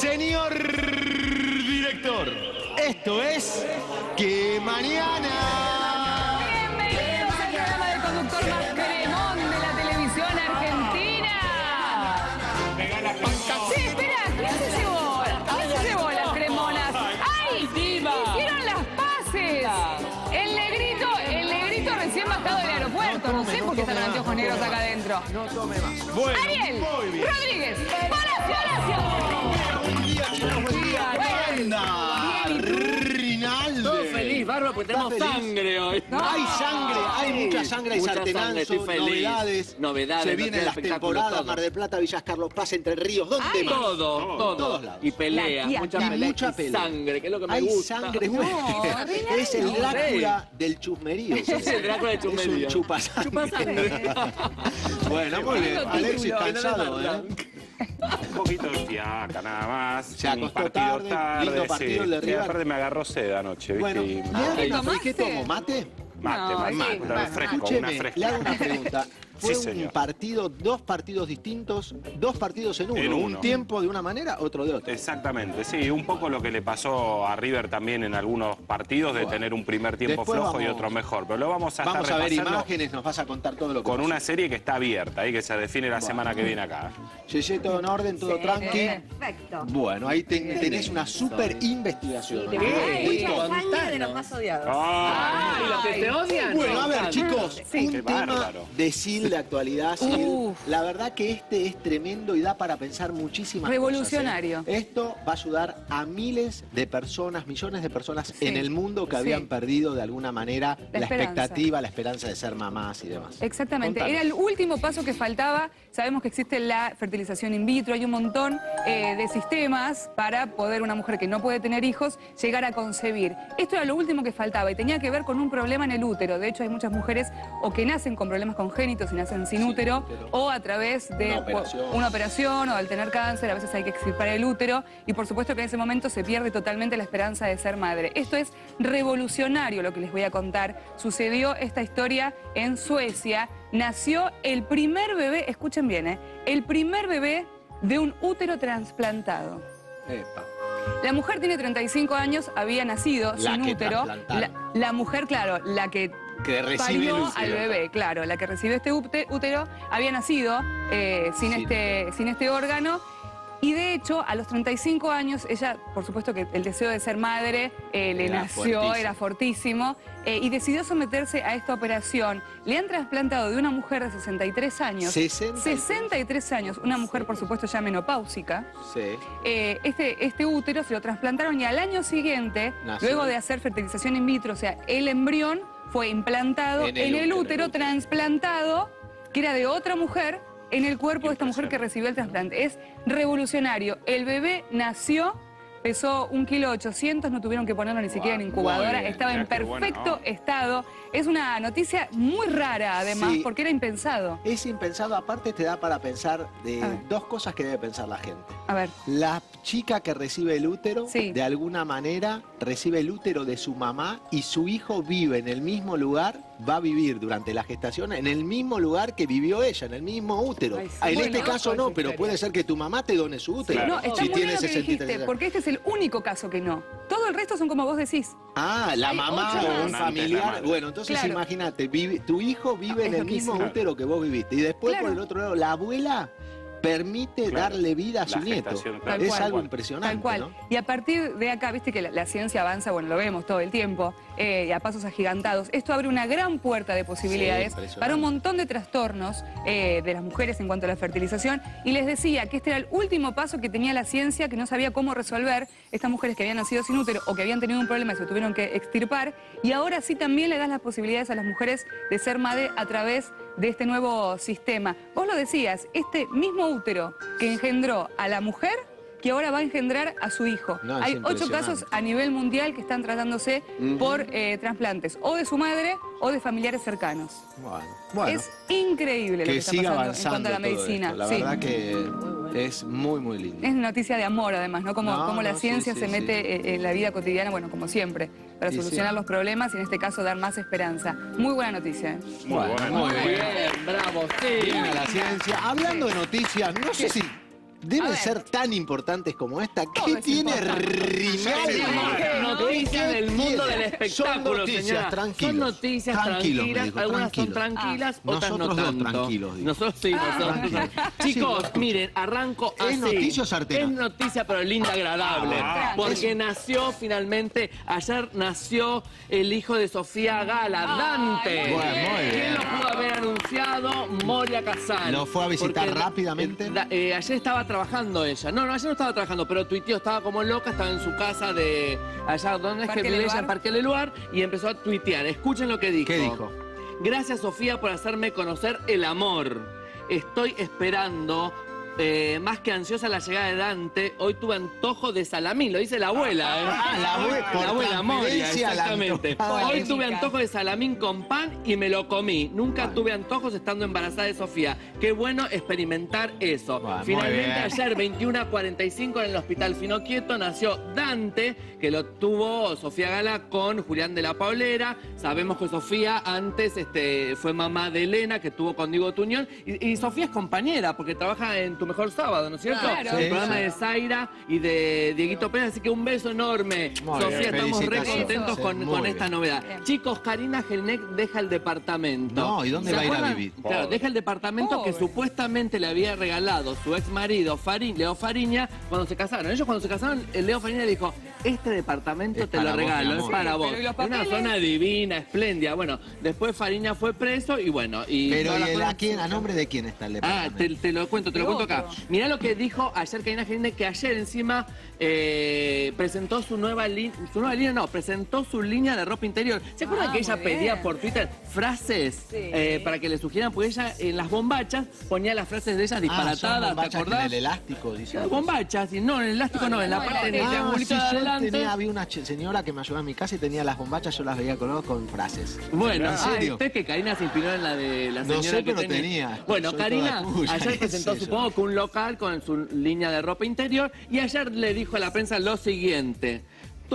Señor director, esto es que mañana... están los anteojos negros acá adentro. No tome más. Bueno, Ariel muy bien. Rodríguez, Horacio. Buen día, buen día. ¿Qué onda? Bien, ¿y tú? Rinaldi. Todo feliz, bárbaro, porque tenemos ¿Estás feliz? sangre hoy. Hay sangre, hay mucha sangre, hay Mucha sangre, estoy feliz. novedades. Novedades, Se no vienen las temporadas. Mar del Plata, Villas Carlos Paz, Entre Ríos. ¿Dónde Ay. más? Todo, todo. Todos lados. Y pelea, mucha y pelea. mucha y pelea. sangre, que es lo que me Hay gusta. sangre, No. Es el Drácula del chusmerío. Es el Drácula del Es un chusmerío. chupasangre. Bueno, muy bien. Alexis cansado, ¿eh? Un poquito de fiaca, nada más. Se un acostó partido tarde, tarde. lindo partido el de sí. River. Sí, aparte me agarró sed anoche, ¿viste? Bueno, ¿qué una- ¿y tomaste? ¿qué tomo? ¿Mate? Mate, No, mate, sí, mate, bueno, fresco, una Escúcheme, fresca. le hago una pregunta. Fue Sí, un señor. partido, dos partidos distintos, dos partidos en uno. En Un tiempo de una manera, otro de otra. Exactamente, sí, un poco lo que le pasó a River también en algunos partidos de Bueno. tener un primer tiempo flojo y otro mejor. Pero lo vamos a Vamos a ver imágenes, nos vas a contar todo lo que con una serie que está abierta y que se define la semana que viene acá. Yeye, todo en orden, todo Sí. tranqui. Perfecto. Bueno, ahí ten- tenés una super investigación. Sí, sangre de los más odiados. Ay, los que te odian. Bueno, a ver, chicos, Sí. un Qué tema bárbaro. de SIL de actualidad, SIL. La verdad que este es tremendo y da para pensar muchísimas Revolucionario. cosas. ¿eh? Esto va a ayudar a miles de personas, millones de personas Sí. en el mundo que Sí. habían perdido de alguna manera La expectativa, la esperanza de ser mamás y demás. Exactamente, Contanos. era el último paso que faltaba. Sabemos que existe la fertilización in vitro, hay un montón eh, de sistemas para poder una mujer que no puede tener hijos llegar a concebir. Esto era lo último que faltaba y tenía que ver con un problema en el útero. De hecho, hay muchas mujeres o que nacen con problemas congénitos y nacen sin Sin útero, útero. o a través de Una operación. una operación o al tener cáncer, a veces hay que extirpar el útero y por supuesto que en ese momento se pierde totalmente la esperanza de ser madre. Esto es revolucionario lo que les voy a contar. Sucedió esta historia en Suecia. Nació el primer bebé, escuchen bien, ¿eh? el primer bebé de un útero trasplantado. Epa. La mujer tiene 35 años, había nacido La sin útero. la mujer, claro, la que Que recibe parió el al bebé, claro, la que recibió este úte- útero había nacido eh, sin, este, sin este órgano. Y de hecho, a los 35 años, ella, por supuesto que el deseo de ser madre eh, le Era nació, era fortísimo, eh, y decidió someterse a esta operación. Le han trasplantado de una mujer de 63 años. 63. 63 años, una mujer, por supuesto, ya menopáusica. Sí. Eh, este, este útero se lo trasplantaron y al año siguiente, Nació. luego de hacer fertilización in vitro, o sea, el embrión fue implantado En en el útero. útero, trasplantado, que era de otra mujer, en el cuerpo de esta mujer que recibió el trasplante. Es revolucionario. El bebé nació, pesó un kilo 800, no tuvieron que ponerlo ni siquiera en incubadora, bien. estaba en bueno, perfecto ¿no? estado. Es una noticia muy rara, además, Sí. porque era impensado. Es impensado, aparte te da para pensar de dos cosas que debe pensar la gente. A ver, La chica que recibe el útero, Sí. de alguna manera, recibe el útero de su mamá y su hijo vive en el mismo lugar, va a vivir durante la gestación en el mismo lugar que vivió ella, en el mismo útero. Ay, sí. Ah, en Bueno, este caso no, pero puede ser que tu mamá te done su útero. no, está si muy tiene bien lo que 63 dijiste, años. porque este es el único caso que no. Todo el resto son como vos decís. Ah, la Hay mamá o un familiar. Bueno, entonces Claro. imagínate, vive- tu hijo vive Ah, en el mismo útero que vos viviste. Y después, Claro. por el otro lado, la abuela permite Claro. darle vida a su nieto. claro. Es cual. algo impresionante, Tal cual. ¿no? Y a partir de acá, viste que la, la ciencia avanza, bueno, lo vemos todo el tiempo, eh, y a pasos agigantados. Esto abre una gran puerta de posibilidades para un montón de trastornos eh, de las mujeres en cuanto a la fertilización. Y les decía que este era el último paso que tenía la ciencia, que no sabía cómo resolver estas mujeres que habían nacido sin útero o que habían tenido un problema y se tuvieron que extirpar. Y ahora sí también le das las posibilidades a las mujeres de ser madre a través de este nuevo sistema. Vos lo decías, este mismo útero que engendró a la mujer que ahora va a engendrar a su hijo. No, Hay ocho casos a nivel mundial que están tratándose por eh, trasplantes, o de su madre o de familiares cercanos. Bueno, bueno. Es increíble lo que está pasando en avanzando cuanto a la medicina. esto. La Sí. verdad que es muy, muy lindo. Es noticia de amor, además, ¿no? Como, No, como la no, ciencia sí, se sí. mete eh, en la vida cotidiana, bueno, como siempre, para Sí, solucionar sí. los problemas y en este caso dar más esperanza. Muy buena noticia. ¿eh? Muy Bueno, muy bien. Bien, bravo, sí. Bien a la ciencia. Hablando de noticias, no sé si deben ser tan importantes como esta. ¿Qué es tiene. Rinaldi? Sí, Noticias ¿Qué del mundo tiene? del espectáculo, Son noticias, señora. tranquilos. Son noticias Tranquilos, tranquilas, dijo, algunas son tranquilas, Ah. otras no dos tanto. tranquilos. Nosotros sí, nosotros. Tranquilos. Chicos, Sí. miren, arranco ¿Es así. noticia o sartera? Es noticia, pero linda, agradable. Ah, porque nació finalmente, ayer nació el hijo de Sofía Gala, Ay, Dante. muy Bueno, muy bien. ¿Quién lo pudo haber anunciado? Moria Kazan. ¿Lo fue a visitar Porque, rápidamente? eh, da- eh, ayer estaba trabajando ella. No, no, ayer no estaba trabajando, pero tuiteó, estaba como loca, estaba en su casa de allá donde es que vive ella, en Parque Leluar, y empezó a tuitear. Escuchen lo que dijo. ¿Qué dijo? Gracias, Sofía, por hacerme conocer el amor. Estoy esperando. Eh, más que ansiosa la llegada de Dante, hoy tuve antojo de salamín, lo dice la abuela, ¿eh? Ah, la abue- por la abuela Moria, exactamente. Hoy tuve antojo de salamín con pan y me lo comí. Nunca Bueno. tuve antojos estando embarazada de Sofía. Qué bueno experimentar eso. Finalmente ayer, 21 a 45 en el Hospital Finoquieto, nació Dante, que lo tuvo Sofía Gala con Julián de la Paulera. Sabemos que Sofía antes este, fue mamá de Elena, que tuvo con Diego Tuñón. Y, y Sofía es compañera, porque trabaja en Tu Mejor Sábado, ¿no es cierto? Claro. El programa sí. de Zaira y de Dieguito Pérez. Así que un beso enorme. Muy Sofía, bien, estamos re contentos Sí, con, esta novedad. Bien. Chicos, Karina Gelneck deja el departamento. No, ¿y dónde ¿Se va a ir a vivir? Claro, deja el departamento que supuestamente le había regalado su ex marido, Leo Fariña, cuando se casaron. Ellos cuando se casaron, el Leo Fariña dijo, este departamento Es te lo vos, regalo, es para vos. pero ¿y los Es una zona divina, espléndida. Bueno, después Fariña fue preso y bueno. Y Pero todas ¿y las el- cosas- ¿a, quién, ¿a nombre de quién está el Ah, departamento? te, te lo cuento, te lo cuento acá. Mirá lo que dijo ayer Karina Gelinde, que ayer encima eh, presentó su nueva línea, su nueva línea no, presentó su línea de ropa interior. ¿Se acuerdan Ah, que ella pedía bien. por Twitter frases Sí. eh, para que le sugieran? Porque ella en las bombachas ponía las frases de ellas Ah, disparatadas, ¿te bombachas con acordás? el elástico, dice. Las bombachas, y no, en el elástico no, en la no, parte en del Ah, triangulito de yo adelante. tenía, había una señora que me ayudaba en mi casa y tenía las bombachas, yo las veía colgadas con frases. Bueno, ¿En ah, serio? ¿usted que Karina se inspiró en la de la No señora sé, que pero tenía. Bueno, Karina ayer presentó, supongo un local con su línea de ropa interior y ayer le dijo a la prensa lo siguiente.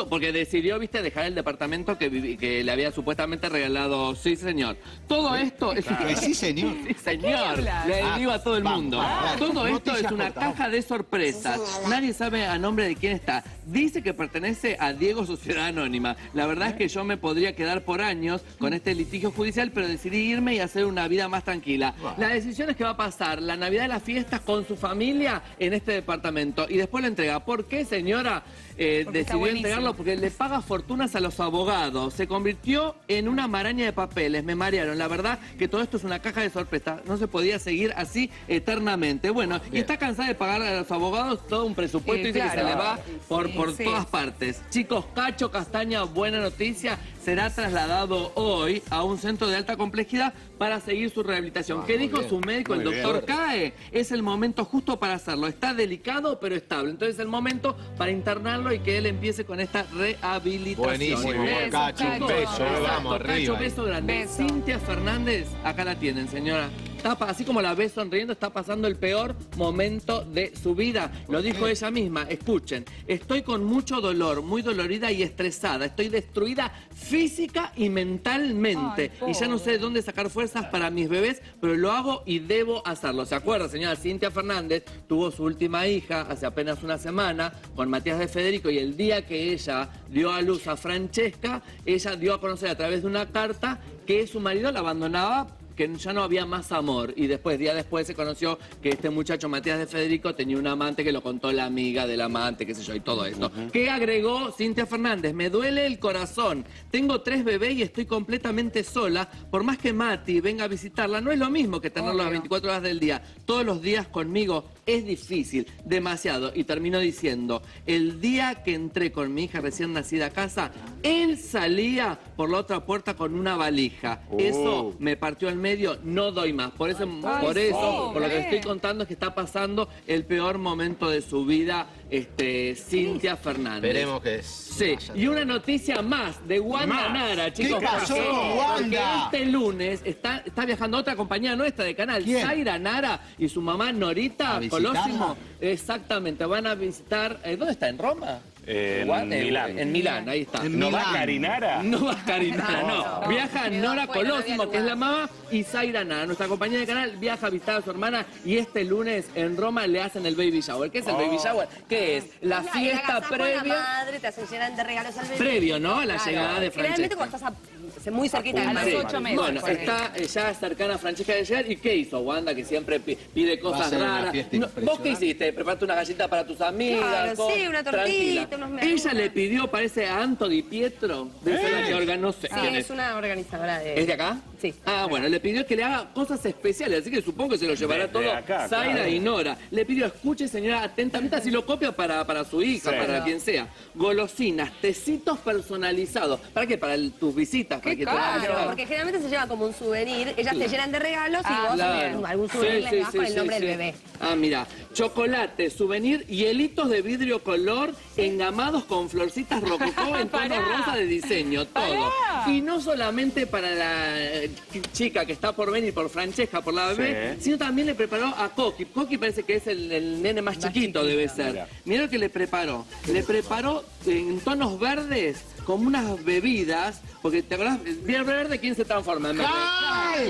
Porque decidió, viste, dejar el departamento que, vivi- que le había supuestamente regalado. Sí, señor. Todo esto es Que sí, señor. Sí, señor. Le Ah, digo a todo el vamos, mundo. vamos. Todo esto es una caja de sorpresas. Nadie sabe a nombre de quién está. Dice que pertenece a Diego Sociedad Anónima. La verdad es que yo me podría quedar por años con este litigio judicial, pero decidí irme y hacer una vida más tranquila. La decisión es que va a pasar la Navidad y las fiestas con su familia en este departamento y después lo entrega. ¿Por qué, señora? Eh, decidió entregarlo porque le paga fortunas a los abogados. Se convirtió en una maraña de papeles. Me marearon. La verdad que todo esto es una caja de sorpresa. No se podía seguir así eternamente. Bueno, y está cansada de pagar a los abogados todo un presupuesto Eh, y dice que se le va por, por Sí. todas partes. Chicos, Cacho Castaña, buena noticia, será trasladado hoy a un centro de alta complejidad para seguir su rehabilitación. ¿Qué dijo bien, su médico, el doctor bien. CAE? Es el momento justo para hacerlo. Está delicado, pero estable. Entonces es el momento para internarlo y que él empiece con esta rehabilitación. Buenísimo, Beso, Cacho, un beso, Exacto, vamos Cacho, arriba. beso grande. Beso. Cintia Fernández, acá la tienen, señora. Está así como la ve sonriendo, está pasando el peor momento de su vida. Lo dijo ella misma. Escuchen, estoy con mucho dolor, muy dolorida y estresada. Estoy destruida física y mentalmente. Ay, y ya no sé de dónde sacar fuerzas para mis bebés, pero lo hago y debo hacerlo. ¿Se acuerda, señora? Cintia Fernández tuvo su última hija hace apenas una semana con Matías de Federico y el día que ella dio a luz a Francesca, ella dio a conocer a través de una carta que su marido la abandonaba que ya no había más amor y después, día después, se conoció que este muchacho Matías de Federico tenía un amante que lo contó la amiga del amante, qué sé yo, y todo esto. ¿Qué agregó Cintia Fernández? Me duele el corazón. Tengo tres bebés y estoy completamente sola. Por más que Mati venga a visitarla, no es lo mismo que tenerlo las Obvio. 24 horas del día. Todos los días conmigo es difícil, demasiado. Y terminó diciendo, el día que entré con mi hija recién nacida a casa, él salía por la otra puerta con una valija. Eso me partió al medio, no doy más. Por eso, por eso, pobre. por lo que estoy contando es que está pasando el peor momento de su vida, este, Cintia Fernández. Esperemos que Sí, y una noticia más de Wanda Más. Nara, chicos. ¿Qué pasó con Wanda? porque este lunes está, está viajando otra compañía nuestra de canal, ¿Quién? Zaira Nara y su mamá Norita. Colosimo. Exactamente, van a visitar. eh, ¿Dónde está? ¿En Roma? En Juan, eh, Milán. En Milán, ahí está. ¿No va Milán. Carinara? No va Carinara, no. No, Viaja Nora Colosimo, que es la mamá, y Zaira Nara. Nuestra compañía de canal viaja a visitar a su hermana y este lunes en Roma le hacen el baby shower. ¿Qué es el baby shower? ¿Qué es? La fiesta a la previa. madre, te hacen llenar de regalos al bebé. Previo, ¿no? A la llegada de Francesca. cuando estás a- muy cerquita A marido. ocho meses. Bueno, está eh, ya cercana a Francesca de llegar. ¿Y qué hizo Wanda? Que siempre pi- pide a cosas raras. ¿Vos qué hiciste? ¿Preparaste una galleta para tus amigas? Claro, con- sí, una tortita, unos Ella le pidió, parece, a Anthony Pietro, de ser la que organizó. No sé Sí, quién es una organizadora de... ¿Es de acá? Sí. Ah, bueno, le pidió que le haga cosas especiales, así que supongo que se lo llevará De- de todo acá, Zaira claro. y Nora. Le pidió, escuche señora atentamente, así lo copia para, para su hija, Sí. para quien sea. Golosinas, tecitos personalizados. ¿Para qué? Para el- tus visitas, para ¡Qué que te llevar. Porque generalmente se lleva como un souvenir, ellas te llenan de regalos y Ah, vos Claro. eh, algún Sí, souvenir les sí, das sí, con el nombre sí. del bebé. Ah, mira, chocolate, souvenir y helitos de vidrio color engamados con florcitas rococó en tono Pará. rosa de diseño, todo. Pará. Y no solamente para la eh, chica que está por venir, por Francesca, por la bebé, Sí. sino también le preparó a Coqui. Coqui parece que es el, el nene más, chiquito, debe ser. Mira. Mira lo que le preparó. Le preparó en tonos verdes como unas bebidas, porque te acordás, bien verde, ¿quién se transforma en verde?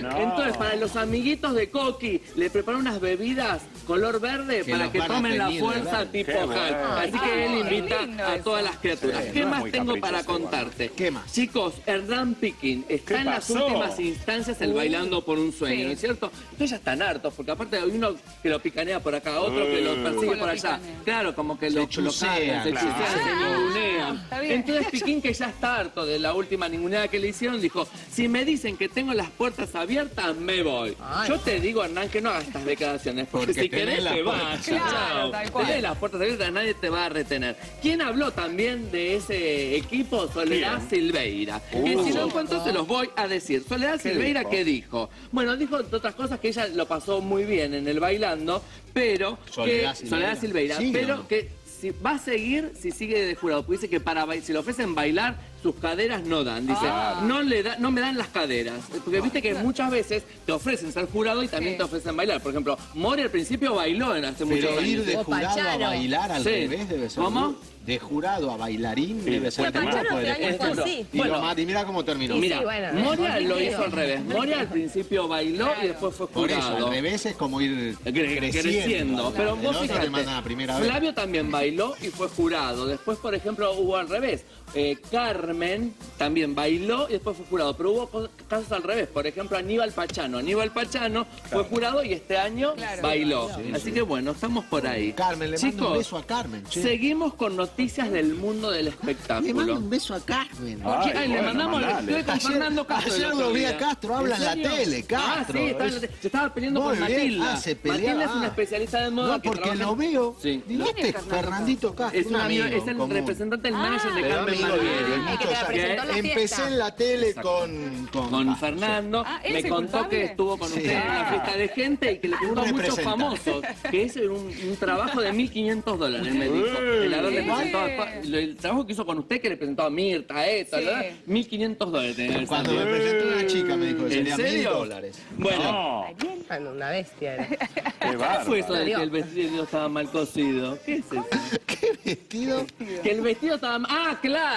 No. Entonces, para los amiguitos de Coqui, le preparó unas bebidas color verde Que para que tomen la fuerza tipo Hulk. Así que él invita a todas las criaturas. Sí, ¿Qué no más tengo para igual. contarte? ¿Qué más? Chicos, Hernán Piquín está ¿Qué en las últimas instancias el Bailando por un Sueño, Sí. ¿no es cierto? Entonces ya están hartos, porque aparte hay uno que lo picanea por acá, otro que lo persigue ¿Cómo por lo allá. Claro, como que Se lo, lo chusean, se claro. chusean, se Ah, está bien. Entonces Piquín, que ya está harto de la última ninguneada que le hicieron, dijo, si me dicen que tengo las puertas abiertas, me voy. Ay. Yo te digo, Hernán, que no hagas estas declaraciones, porque, Porque si querés te vas. Claro. Tenés las puertas abiertas, nadie te va a retener. ¿Quién habló también de ese equipo? Soledad ¿Quién? Silveira. Que si no encuentro se los voy a decir. Soledad ¿Qué Silveira, dijo? ¿qué dijo? Bueno, dijo entre otras cosas que ella lo pasó muy bien en el bailando, pero Soledad que Silveira. Soledad Silveira, pero ¿no? que si va a seguir si sigue de jurado, porque dice que para si le ofrecen bailar sus caderas no dan, dice, Ah. no le da, no me dan las caderas, porque viste que muchas veces te ofrecen ser jurado y también Sí. te ofrecen bailar. Por ejemplo, Mori al principio bailó en hace muchos Pero ir años. de jurado a bailar al Sí. revés debe ser. ¿Cómo? De jurado a bailarín Sí, debe ser después fue te- así. Y, Bueno. y mira cómo terminó. Sí, Mira, bueno, Moria lo divertido. hizo al revés. Moria al principio bailó y después fue Por eso, jurado. al revés es como ir Cre- creciendo. creciendo. Pero El vos fíjate, te mandan a primera vez. Flavio también bailó y fue jurado. Después, por ejemplo, hubo al revés. Eh, Carmen también bailó y después fue jurado. Pero hubo casos al revés. Por ejemplo, Aníbal Pachano. Aníbal Pachano fue jurado y este año Claro. bailó. Así que bueno, estamos por ahí. Carmen, le mando Chicos, un beso a Carmen. che. seguimos con noticias del mundo del Le mando espectáculo. un beso a Carmen. Ay, Ay, le mandamos, mandale. con Ayer- Fernando Castro. el ayer lo vi a Castro, habla en la tele, Castro. Ah, sí, está en la tele. se estaba peleando con. Matilda. Ah, se pelea- Matilda es una ah. especialista de moda No, que porque trabaja lo veo. Sí. Digo, ¿Quién este Fernandito Castro. Es, un amigo, es el común. representante, el manager de Carmen muchos años. Empecé en la tele con... Con, Con ah, Fernando, Ah, ¿él me contó culpable? que estuvo con Sí. usted en una fiesta de gente y que le preguntó a muchos famosos que es un, un trabajo de 1.500 dólares, me dijo. El el trabajo que hizo con usted, que le presentó a Mirta, a verdad, 1.500 dólares tenía el Cuando me presentó una chica me dijo que ¿En sería mil serio? dólares. Bueno, No, Una bestia era. qué ¿qué bárbaro. fue eso de que el vestido estaba mal cosido? ¿Qué es eso? ¿Qué vestido? Que el vestido estaba... Ah, claro.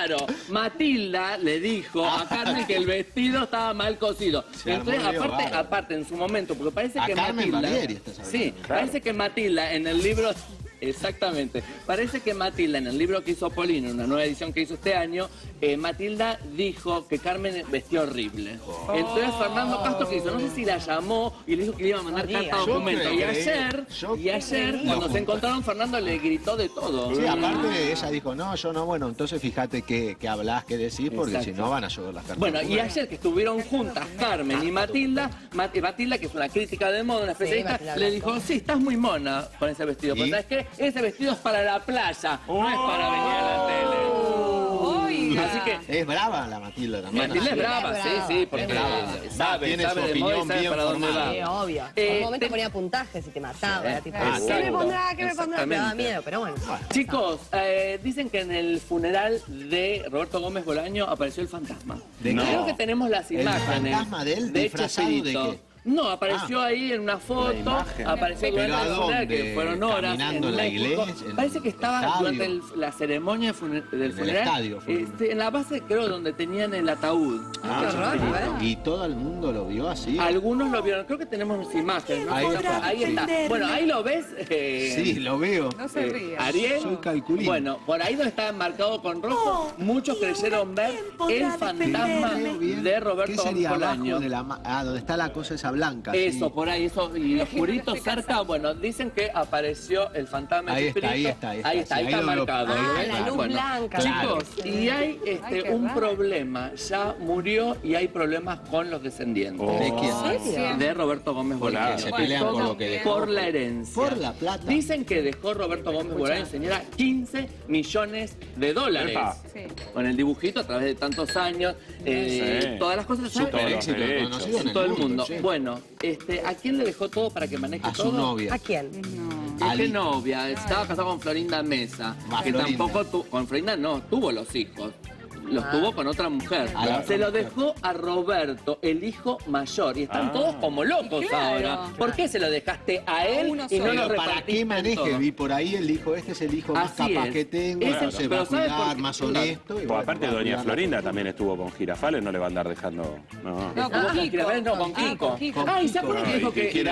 Matilda le dijo a Carmen que el vestido estaba mal cosido. Se armó Entonces, aparte, bárbaro. aparte, en su momento, porque parece A que Carmen Matilda... Barbieri estás hablando. Sí, parece que Matilda en el libro... Exactamente. Parece que Matilda, en el libro que hizo Polino, una nueva edición que hizo este año, eh, Matilda dijo que Carmen vestía horrible. Entonces Fernando Castro, que hizo? No sé si la llamó y le dijo que le iba a mandar No carta documento. Y ayer, y ayer cuando se encontraron, Fernando le gritó de todo. Sí, aparte ella dijo, no, yo no, bueno, entonces fíjate qué, qué hablas, qué decís, porque Exacto. si no van a llover las cartas. Bueno, y ayer que estuvieron juntas Carmen y Matilda, Ma- eh, Matilda, que es una crítica de moda, una especialista, le dijo, sí, estás muy mona con ese vestido. Pero. ¿sabes qué? Ese vestido es para la playa, no es para venir a la tele. Oiga. Así que Es brava la Matilda también. Matilda es brava, Es sí, brava, sí, porque es brava. sabe, Tiene sabe su opinión sabe bien para dónde va. formada. Sí, obvio. Eh, en un momento te- ponía puntajes y te mataba. Era tipo, Ah, ¿qué me pondrá? ¿Qué me pondrá? Me daba miedo, pero bueno. Chicos, eh, dicen que en el funeral de Roberto Gómez Bolaño apareció el fantasma. Creo que tenemos las ¿El imágenes. fantasma de él disfrazado de qué? No, apareció ahí en una foto, imagen. apareció ¿Pero durante a el funeral, que fueron horas. ¿Caminando en la iglesia, en Parece que estaba estadio? durante el- la ceremonia fune- del el funeral. estadio fue. este, en la base, creo, donde tenían el ataúd. Ah, qué sí. ¿verdad? Y todo el mundo lo vio así. Algunos lo vieron, creo que tenemos imágenes. ¿no? Ahí está. Ahí está. Bueno, ahí lo ves. eh, Sí, lo veo. No se eh, ría. Ariel, Soy calculín. bueno, por ahí donde está enmarcado con rojo, muchos creyeron ver el fantasma de ¿Qué Roberto sería abajo Bolaño. de la Ah, donde está la cosa esa blanca. sí. Eso, por ahí, eso, y oscurito estoy cerca, bueno, dicen que apareció el fantasma Ahí de está, ahí está, ahí está, ahí está, sí, ahí ahí está lo- lo- marcado. Ah, la luz Bueno, blanca. Chicos, y hay este, Ay, un raro. problema, ya murió y hay problemas con los descendientes. Oh. ¿De quién? ¿En serio? De Roberto Gómez. Bolaño. Se pelean por lo que dejó. Por la herencia. Por la plata. Dicen que dejó Roberto Gómez Bolaño, señora, 15 millones de dólares. Sí. Con el dibujito a través de tantos años, eh, Sí. todas las cosas Super éxito, todo el mundo. sí. Bueno, este, ¿a quién le dejó todo para que maneje A todo? su novia. ¿A quién? ¿Y Ali. qué novia? Estaba casado con Florinda Mesa, Va, que Florinda. tampoco tu- con Florinda no tuvo los hijos. Los Ah. tuvo con otra mujer. A la Se lo dejó a Roberto, el hijo mayor. Y están Ah. todos como locos Claro. ahora. ¿Por qué se lo dejaste a él uno y no lo para qué maneje, vi por ahí el hijo, este es el hijo más Así capaz es. que tengo, Ese- no se va pero a ¿sabe por cuidar, qué? más Claro. honesto. y Pues bueno, aparte doña. Florinda también estuvo con Girafales, no le va a andar dejando. No. No, Ah, con Kiko. Girafales no, con Ah, Kiko. con Kiko. Ay, ¿se acuerdan que dijo ¿qué que Kiko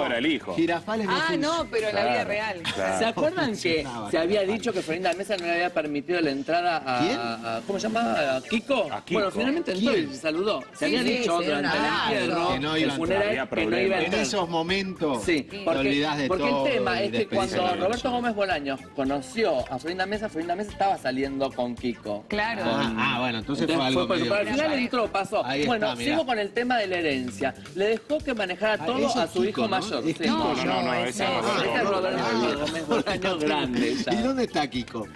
no. era el hijo. Girafales Ah, no, pero en la vida Claro, real. claro. ¿Se acuerdan que se había dicho que Florinda Mesa no le había permitido la entrada a, ¿Quién? a- ¿cómo se llama? ¿A Kiko? A Kiko. Bueno, finalmente entró y saludó. Se Sí, había sí, dicho durante el entierro, Que no iba el a funeral, entrar. que no iba a Había En esos momentos Sí, te porque, de porque todo. el tema es que cuando Roberto. Gómez Bolaños conoció a Florinda Mesa, Florinda Mesa estaba saliendo con Kiko. Claro. Ah, ah, bueno, entonces, fue algo por eso. medio- Pero al final entró, pasó. Ahí bueno, sigo con el tema de la herencia. Le dejó que manejara Ah, todo a su Kiko, hijo ¿no? mayor. No, no, no, ese es no. Roberto Este es Roberto Bolaño. Gómez Bolaño grande. ¿Y dónde está Kiko?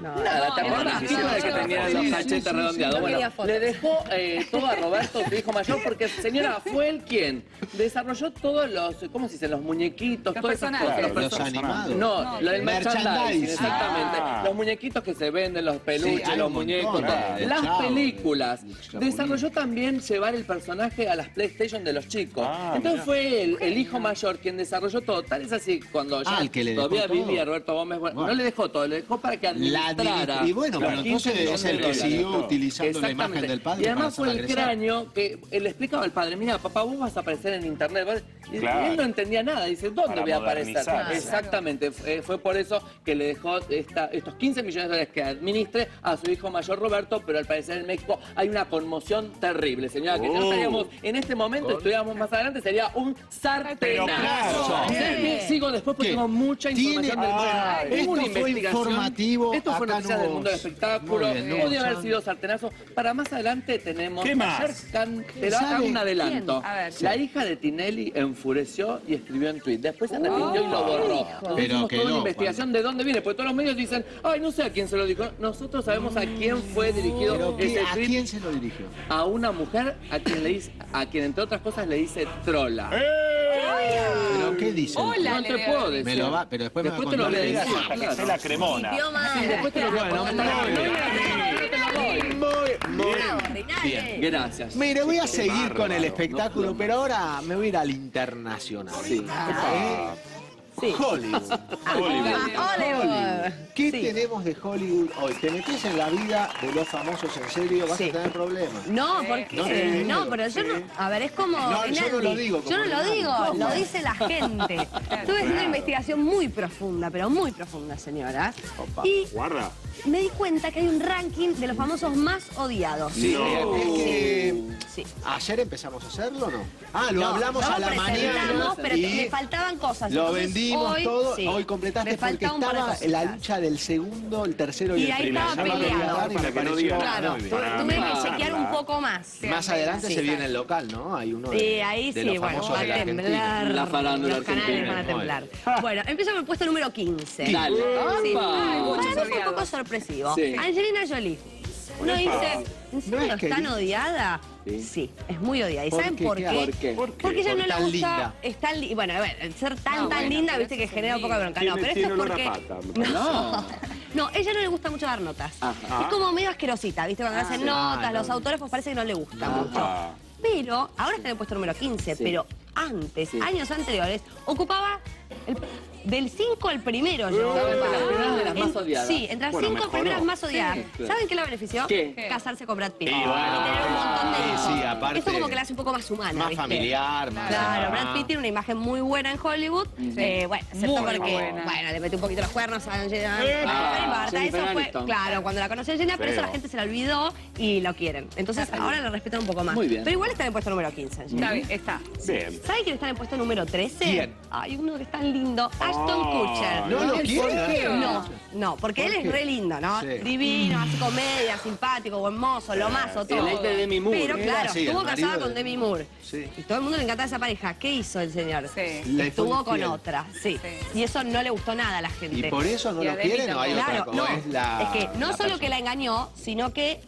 No, Nada, ¿te era el que tenía los cachetes redondeados. Bueno, le dejó eh, todo a Roberto, su hijo mayor, porque señora, fue él quien desarrolló todos los, ¿cómo se dice? Los muñequitos, Los todas esas cosas. Los personajes. animados. No, No, lo del merchandising, merchandising. exactamente. Ah. Los muñequitos que se venden, los peluches, Sí, los montón, muñecos, todo. de las Chavo, películas. de. Desarrolló también llevar el personaje a las PlayStation de los chicos. Ah, Entonces mirá. fue el, el hijo mayor quien desarrolló todo. Tal es así cuando ya Ah, el que le todavía vivía Roberto Gómez. Bueno, Bueno. no le dejó todo, le dejó para que La admi- y bueno, pero 15 entonces es el que siguió utilizando la imagen del padre Y además fue el cráneo que él le explicaba al padre, mira, papá, vos vas a aparecer en internet. ¿vale? Y Claro. él no entendía nada. Dice, ¿dónde Para voy a aparecer? Exactamente. Fue, fue por eso que le dejó esta- estos 15 millones de dólares que administre a su hijo mayor Roberto, pero al parecer en México hay una conmoción terrible, señora, que si no Oh. estaríamos en este momento, estudiamos más adelante, sería un sartenazo. Sigo después porque ¿Qué? tengo mucha Tiene- información del Ah, esto fue informativo, Esto fue acá noticias no del mundo del espectáculo. Muy bien, no Podría haber sido sartenazo. Para más adelante tenemos. ¿Qué más? ayer can- un adelanto. A ver. La hija de Tinelli enfureció y escribió en tweet. Después se arrepintió y lo borró. Pero hicimos quedó, toda una investigación de dónde viene, porque todos los medios dicen, ay, no sé a quién se lo dijo. Nosotros sabemos a quién fue dirigido ¿Pero qué- ese ¿A tweet. quién se lo dirigió? A una mujer a quien le dice, a quien entre otras cosas le dice trola. ¿Pero qué dice? Hola. No te puedo decir. Me lo va- pero después me va a te lo voy a contar. decir. Hasta que la cremona. Después te lo voy a contar. muy bien. Gracias. Mire, voy a seguir con el espectáculo, pero ahora me voy a ir al internacional. Sí. Sí. Hollywood. Ah, Hollywood. ¿Qué Sí. tenemos de Hollywood hoy? ¿Te metes en la vida de los famosos en serio? Vas Sí. a tener problemas. No, porque No no, pero yo no, a ver, es como No, yo no lo digo Yo no lo digo, lo dice la gente. Estuve haciendo una investigación muy profunda, pero muy profunda, señora. Opa. Y Guarda. me di cuenta que hay un ranking de los famosos más odiados. Sí, No. es que Sí. ayer empezamos a hacerlo o no. Ah, lo No, hablamos no a la mañana presentamos, pero y me faltaban cosas. lo Entonces, hoy, todo. sí, Hoy completaste me porque estaba la lucha del segundo, el tercero y, Y el ahí primero. estaba Ya me peleado. y Para que no pareció digan Claro, tuve que chequear un poco más. Más adelante se viene el local, ¿no? Hay uno de, Sí, ahí sí, los bueno, famosos va a de la Argentina. temblar. La farándula Los canales argentina. van a temblar. Bueno, empiezo con el puesto número 15. Dale. Para mí fue un poco sorpresivo. Angelina Jolie. Uno dice, ¿en serio es tan odiada? Sí. Sí, es muy odiada. ¿Y ¿Por saben qué? por ¿Qué? ¿Por qué? ¿Por qué? Porque ella no le gusta, linda. es tan li- bueno, a ver, ser tan, No, tan bueno, linda, viste que genera un poco de bronca. No, pero esto es porque... pata. No. No, ella no le gusta mucho dar notas. Ajá. Es como medio asquerosita, ¿viste? Cuando hacen sí. notas, Ah, los autores, pues parece que no le gusta mucho. Ah. Pero, ahora está en el puesto número 15, Sí. pero antes, Sí. años anteriores, ocupaba el- del 5 al primero. llegó ocupar. las de las más odiadas. Sí, entre las Bueno, 5 mejoró. primeras más odiadas. Sí. ¿Saben qué le benefició? ¿Qué? Casarse con Brad Pitt. Y bueno, y tener un montón de sí, sí, aparte- Eso como que la hace un poco más humana, Más ¿viste? familiar, más. Claro, Ah. Brad Pitt tiene una imagen muy buena en Hollywood. Eh, bueno, excepto Muy porque, buena. bueno, le metió un poquito los cuernos a Angelina. Ah, Jennifer eso fue, claro, cuando la conoció Angelina, pero eso la gente se la olvidó y lo quieren. Entonces ahora la respetan un poco más. Muy bien. Pero igual está en el puesto número 15. Angelina. Está bien, está. Bien. ¿Saben quién está en el puesto número 13? ¿Quién? Hay uno que es tan lindo. Ashton Kutcher. ¿No. No, no, porque él ¿Por es re lindo, ¿no? Sí. Divino, hace comedia, simpático, buen mozo, lo mazo, todo. El de Demi Moore. Pero claro, el estuvo casado con Demi Moore. Sí. Y todo el mundo le encantaba esa pareja. ¿Qué hizo el señor? Sí. Le fue Estuvo con otra, sí. Sí. Y eso no le gustó nada a la gente. ¿Y por eso no lo Demi quieren o hay otra Claro, cosa? no. ¿O es, la, es que no la solo persona? que la engañó, sino que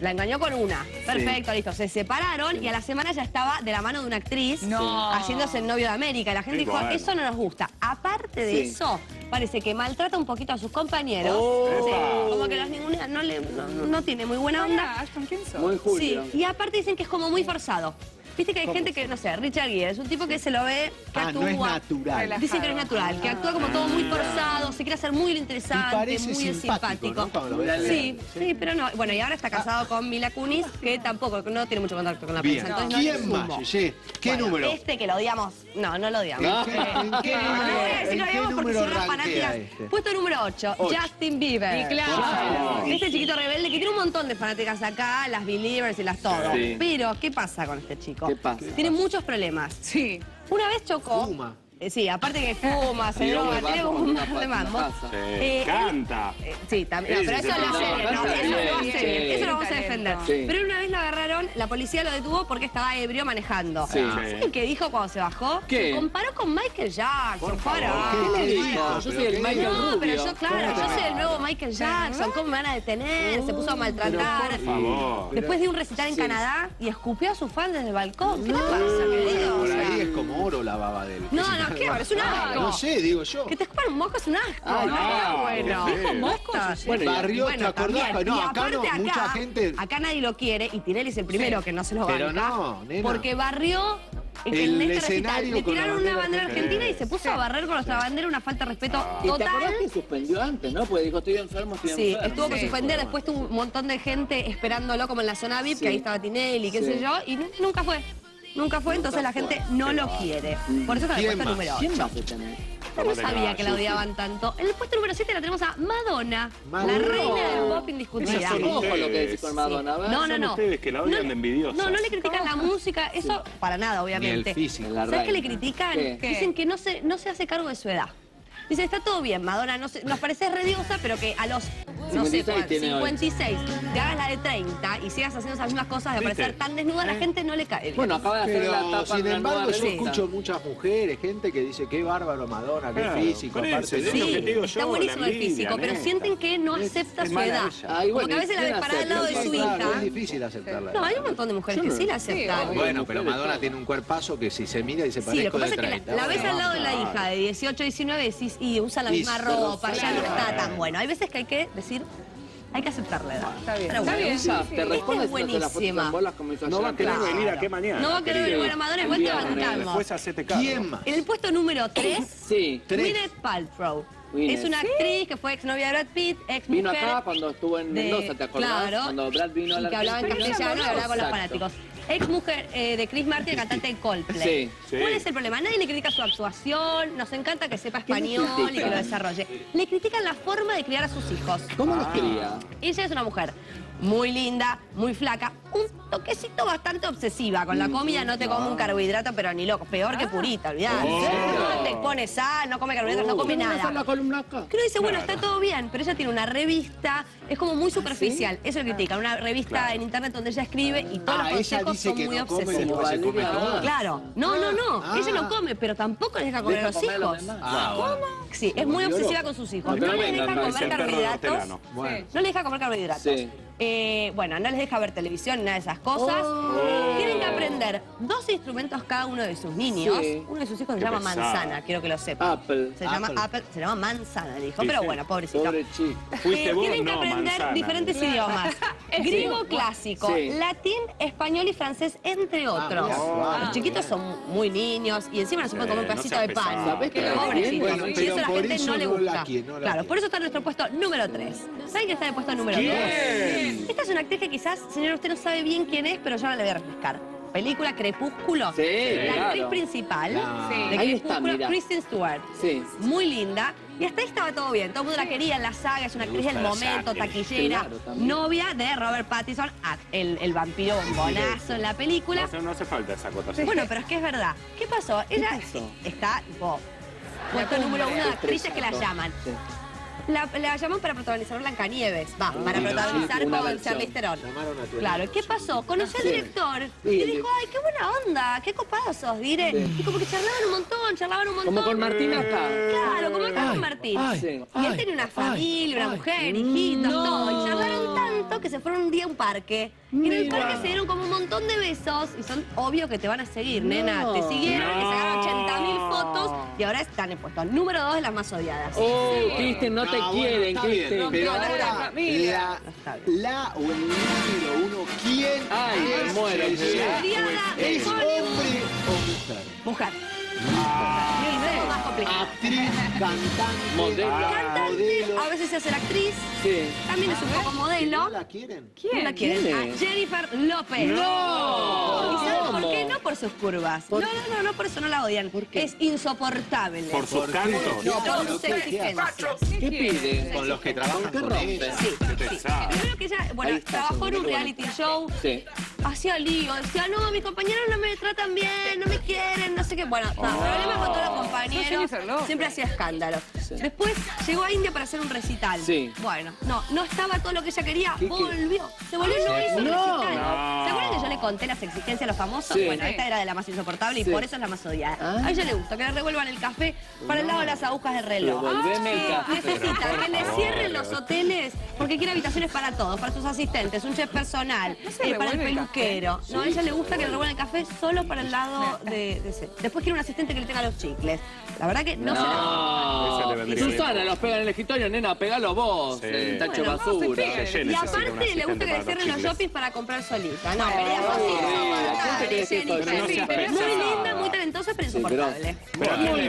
la engañó con una. Perfecto, listo. Se separaron y a la semana ya estaba de la mano de una actriz No. haciéndose el novio de América. Y la gente dijo, bueno. eso no nos gusta. Aparte de Sí. eso, parece que maltrata un poquito a sus compañeros. Oh. Como que los ningunean, no, le, no, no tiene muy buena onda. Hola, Ashton, ¿quién sos? Muy Sí, y aparte dicen que es como muy forzado. Viste que hay gente que, no sé, Richard Gere es un tipo que se lo ve, que Ah, actúa. no es natural. Relajado. Dicen que no es natural, que actúa como todo muy forzado, se quiere hacer muy interesante, Y parece muy simpático, simpático. ¿no? Cuando lo ves. Sí, sí, pero no. Bueno, y ahora está casado con Mila Kunis, que tampoco, no tiene mucho contacto con la Bien. prensa. Entonces no ¿Quién sumo. más, Yeye? ¿Qué Bueno, número? Este que lo odiamos. No, no lo odiamos. No. ¿En qué, en qué No, no número, voy a decir en lo odiamos porque son las fanáticas. este? Puesto número 8, Ocho. Justin Bieber. Y claro. Este chiquito rebelde que tiene un montón de fanáticas acá, las Believers y las todo. Sí. Pero, ¿qué pasa con este chico? ¿Qué pasa? Tiene muchos problemas. Sí. Una vez chocó. Fuma. Eh, sí, aparte que fuma, se droga, tiene un montón de mambo. Eh, Canta. Eh, Sí, también. No, pero eso lo hace bien, no, eso lo hace sí. bien, eso lo vamos a defender. Sí. Pero una vez lo agarraron, la policía lo detuvo porque estaba ebrio manejando. Sí. ¿Saben qué dijo cuando se bajó? ¿Qué? Se comparó con Michael Jackson. Por favor. ¿qué le le dijo? Yo soy ¿Pero el Michael dijo? No, pero yo, claro, yo soy el nuevo Michael Jackson. ¿Cómo me van a detener? Se puso a maltratar. Por favor. Después de un recital en Canadá y escupió a su fan desde el balcón. ¿Qué le pasa, querido? Por ahí es como oro la baba de él. No, no, ¿qué? Es un asco. No sé, digo yo. Que te escupan un moco es un asco. Ay, no, no, bueno. Barrio, ¿te acordás? también. No, Y acá no, aparte mucha gente... Acá nadie lo quiere y Tinelli es el primero que no se lo banca. Pero no, nena. Porque barrió en El este recital. escenario Le tiraron una bandera bandera argentina. y se puso a barrer con nuestra bandera una falta de respeto ¿Y te total. acordás que suspendió antes, no? Porque dijo, estoy enfermo, estoy Sí, enfermo. estuvo por Sí. suspender, después tuvo un montón de gente esperándolo como en la zona VIP, Sí. que ahí estaba Tinelli, qué Sí. sé yo, y nunca fue. Nunca fue, entonces la gente no lo quiere. Por eso está en el ¿Quién puesto número 8. ¿Quién más se tiene? Yo no sabía que la odiaban tanto. En el puesto número 7 la tenemos a Madonna, la reina del pop indiscutida. Lo que decís con Madonna. No, no, no. ustedes que la odian no, de. No, no le critican la música, eso para nada, obviamente. ¿Sabes qué le critican? Dicen que no se, no se hace cargo de su edad. Dice, está todo bien, Madonna, no nos parece rediosa, pero que a los, no sé, 56 cuál, tiene hoy. 56, te hagas la de 30 y sigas haciendo esas mismas cosas de ¿Viste? parecer tan desnuda, la gente no le cae bien. Bueno, acaba de hacer la Pero, tapa sin de una embargo, nueva yo revista. escucho muchas mujeres, gente que dice, qué bárbaro Madonna, qué Claro, físico, por eso, aparte es de lo que te digo está yo, buenísimo la el físico, pero neta. sienten que no acepta es su edad. ella. Ay, Como bueno, que a veces la ¿quién ves parada al lado de acepta? su Claro, hija. es difícil aceptarla. No, hay un montón de mujeres que sí la aceptan. Bueno, pero Madonna tiene un cuerpazo que si se mira y se Sí, lo que parezco pasa de es que 30. la, la ves al lado de la hija de 18, 19 y decís, y usa la Y misma ropa, ya no está tan bueno. Hay veces que hay que decir, hay que aceptar la edad. Está bien. Pero Está bueno. bien. Te es la buenísima. en bolas como hizo No va a querer Claro. venir a qué mañana. No va a querer venir a Madonna, igual te bancamos. Después hacete cargo. ¿Quién más? En el puesto número 3, Sí. Gwyneth Paltrow. Es una actriz que fue exnovia de Brad Pitt, ex Vino mujer. acá cuando estuvo en de- Mendoza, ¿te acordás? Claro. Cuando Brad vino a la y que hablaba en castellano y hablaba con los fanáticos. Ex mujer eh, de Chris Martin, cantante de Coldplay. Sí, sí. ¿Cuál es el problema? Nadie le critica su actuación, nos encanta que sepa ¿Qué le español y que lo desarrolle. Le critican la forma de criar a sus hijos. ¿Cómo los quería? Ella es una mujer muy linda, muy flaca, un toquecito bastante obsesiva. Con la comida no te come un carbohidrato, pero ni loco. Peor que purita, olvidate. No te pone sal, no come carbohidratos, no come ¿Cómo no está nada. la columna acá? Dice, bueno, está todo bien, pero ella tiene una revista, es como muy superficial, eso le critican, una revista en internet donde ella escribe y todos Ah, los consejos son que muy come obsesivos. come. Claro, no, no, no, Ah. ella no come, pero tampoco les deja comer a Deja los hijos. Ah, bueno. Sí, es muy obsesiva con sus hijos. No, venga, deja comer carbohidratos. No le deja comer carbohidratos. Eh, bueno, no les deja ver televisión, nada de esas cosas. Tienen que aprender dos instrumentos cada uno de sus niños. Sí. Uno de sus hijos se Qué llama pesado. Manzana, quiero que lo sepan. Apple. Se llama Apple. Se llama Manzana, dijo. Sí, Pero sí. bueno, pobrecito. Pobre chico. Fuiste Eh, vos, tienen que no, aprender manzana. diferentes idiomas. Griego clásico, Sí. latín, español y francés, entre otros. mira, guau. Los chiquitos son muy niños y encima no se pueden comer un Eh, no pedacito de pan. pesado. ¿Sabés que la Pobrecitos. Bueno, y eso a la gente no le gusta. claro, por eso está en nuestro puesto número 3. ¿Saben quién está en el puesto número 2? Esta es una actriz que quizás, señor, usted no sabe bien quién es, pero yo ahora le voy a refrescar. Película Crepúsculo. Sí, La actriz principal La- de Ahí está, Crepúsculo, mira. Kristen Stewart. Sí. Muy linda. Y hasta ahí estaba todo bien. Todo el mundo la quería en la saga. Es una actriz del momento, taquillera. Claro, novia de Robert Pattinson, ah, el, el vampiro bombonazo en la película. No, hace- no hace falta esa acotación. Bueno, pero es que es verdad. ¿Qué pasó? Ella pasó? está, tipo, puesto número uno de actrices que la llaman. Sí. La, la llaman para protagonizar Blancanieves. Va, para mira, protagonizar sí, con versión. Charlize Theron. Claro, ¿qué pasó? Conoció al Sí. director Sí, y dijo, ay, qué buena onda, qué copado sos, Dire. Y como que charlaban un montón, charlaban un montón. Como con Martín acá. Claro, como acá con Martín. ay, Sí. Y él tenía una familia, una mujer, hijitos, todo. Y charlaron tanto que se fueron un día a un parque. Y en el parque se dieron como un montón de besos. Y son obvio que te van a seguir, nena. No. Te siguieron, No. te sacaron 80 mil fotos. Y ahora están en puesto número dos de las más odiadas. Oh, Kristen, no te Ah, bueno, quieren, está bien, Kristen. Pero ahora, la familia. la, o el número uno, ¿quién Ay, me es muero, ya? Odiada de ¿Es Hollywood. hombre o mujer? Mujer. Actriz, cantante, Modelo. Cantante, modelo. a veces se hace la actriz. Sí. También es un poco modelo. ¿No la quieren? ¿Quién la quiere? ¿Quién A? Jennifer López. ¡No! ¿Y saben por qué? No por sus curvas. ¿Por No, no, no, no por eso no la odian. qué? Es insoportable. Por sus cantos. No, ¿Qué por sus exigencias. ¿Qué pide? Con los que trabajan ¿Con qué con rompe? ella. Sí. Primero que ella, bueno, trabajó en un reality show. Sí. Hacía lío, decía, no, mis compañeros no me tratan bien, no me quieren, no sé qué. Bueno, no, problemas con todos los compañeros. Siempre hacía escándalo. Después llegó a India para hacer un recital. Sí. Bueno, no, no estaba todo lo que ella quería, ¿Qué, qué? volvió. Se volvió, no hizo No. recital. No. ¿Se acuerdan que yo le conté las exigencias a los famosos? Sí. Bueno, esta era de la más insoportable Sí. y por eso es la más odiada. Ah. A ella le gusta que le revuelvan el café para el lado de las agujas del reloj. Sí. Necesita que le cierren los hoteles porque quiere habitaciones para todos, para sus asistentes, un chef personal, ¿No eh, para el peluquero. No, a ella le gusta que le revuelvan el café solo para el lado de, de ese. Después quiere un asistente que le tenga los chicles. La verdad que no, se la... Le vendría Susana los pega en el escritorio, nena, pegalo vos. Sí. El tacho de Bueno, no se basura. Ella Y necesita un aparte le asistente gusta que para le cierren los chicles. shoppings para comprar solita. No, pero es así. Pero no seas Muy pesada. linda, muy talentosa, pero insoportable. Pero Muy ¿a quién le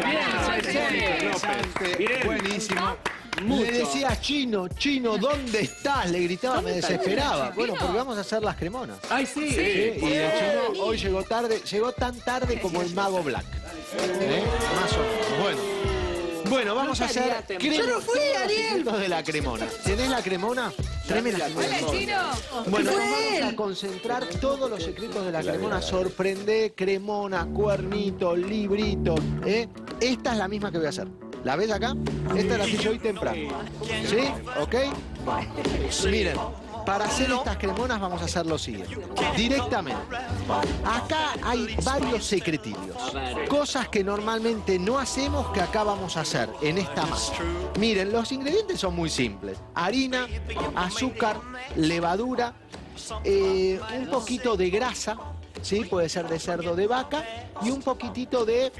bien, Bien. buenísimo. Mucho. Le decía, Chino, Chino, ¿dónde estás? Le gritaba, me desesperaba. Bueno, porque vamos a hacer las cremonas. Ay, sí. Sí, y el chino hoy llegó tarde, llegó tan tarde como el mago Black. ¿Eh? Más o menos. Bueno. Bueno, vamos a hacer crema- todos los secretos de la cremona. ¿Tenés la cremona? Tráeme la cremona. Hola, chino. Bueno, nos vamos a concentrar todos los secretos de la cremona. Sorprende, cremona, cuernito, librito. ¿eh? Esta es la misma que voy a hacer. ¿La ves acá? Esta la hice hoy temprano. ¿Sí? ¿Ok? Miren, para hacer estas cremonas vamos a hacer lo siguiente. Directamente. Acá hay varios secretillos. Cosas que normalmente no hacemos que acá vamos a hacer en esta masa. Miren, los ingredientes son muy simples. Harina, azúcar, levadura, eh, un poquito de grasa, ¿sí? puede ser de cerdo de vaca, y un poquitito de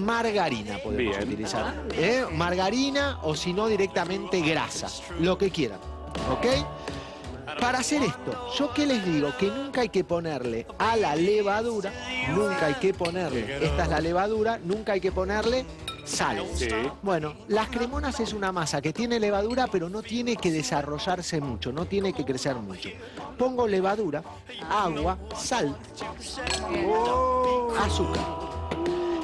margarina podemos Bien. utilizar. ¿eh? Margarina o si no directamente grasa, lo que quieran. ¿Ok? Para hacer esto, yo qué les digo, que nunca hay que ponerle a la levadura, nunca hay que ponerle, esta es la levadura, nunca hay que ponerle sal. Sí. Bueno, las cremonas es una masa que tiene levadura, pero no tiene que desarrollarse mucho, no tiene que crecer mucho. Pongo levadura, agua, sal, azúcar.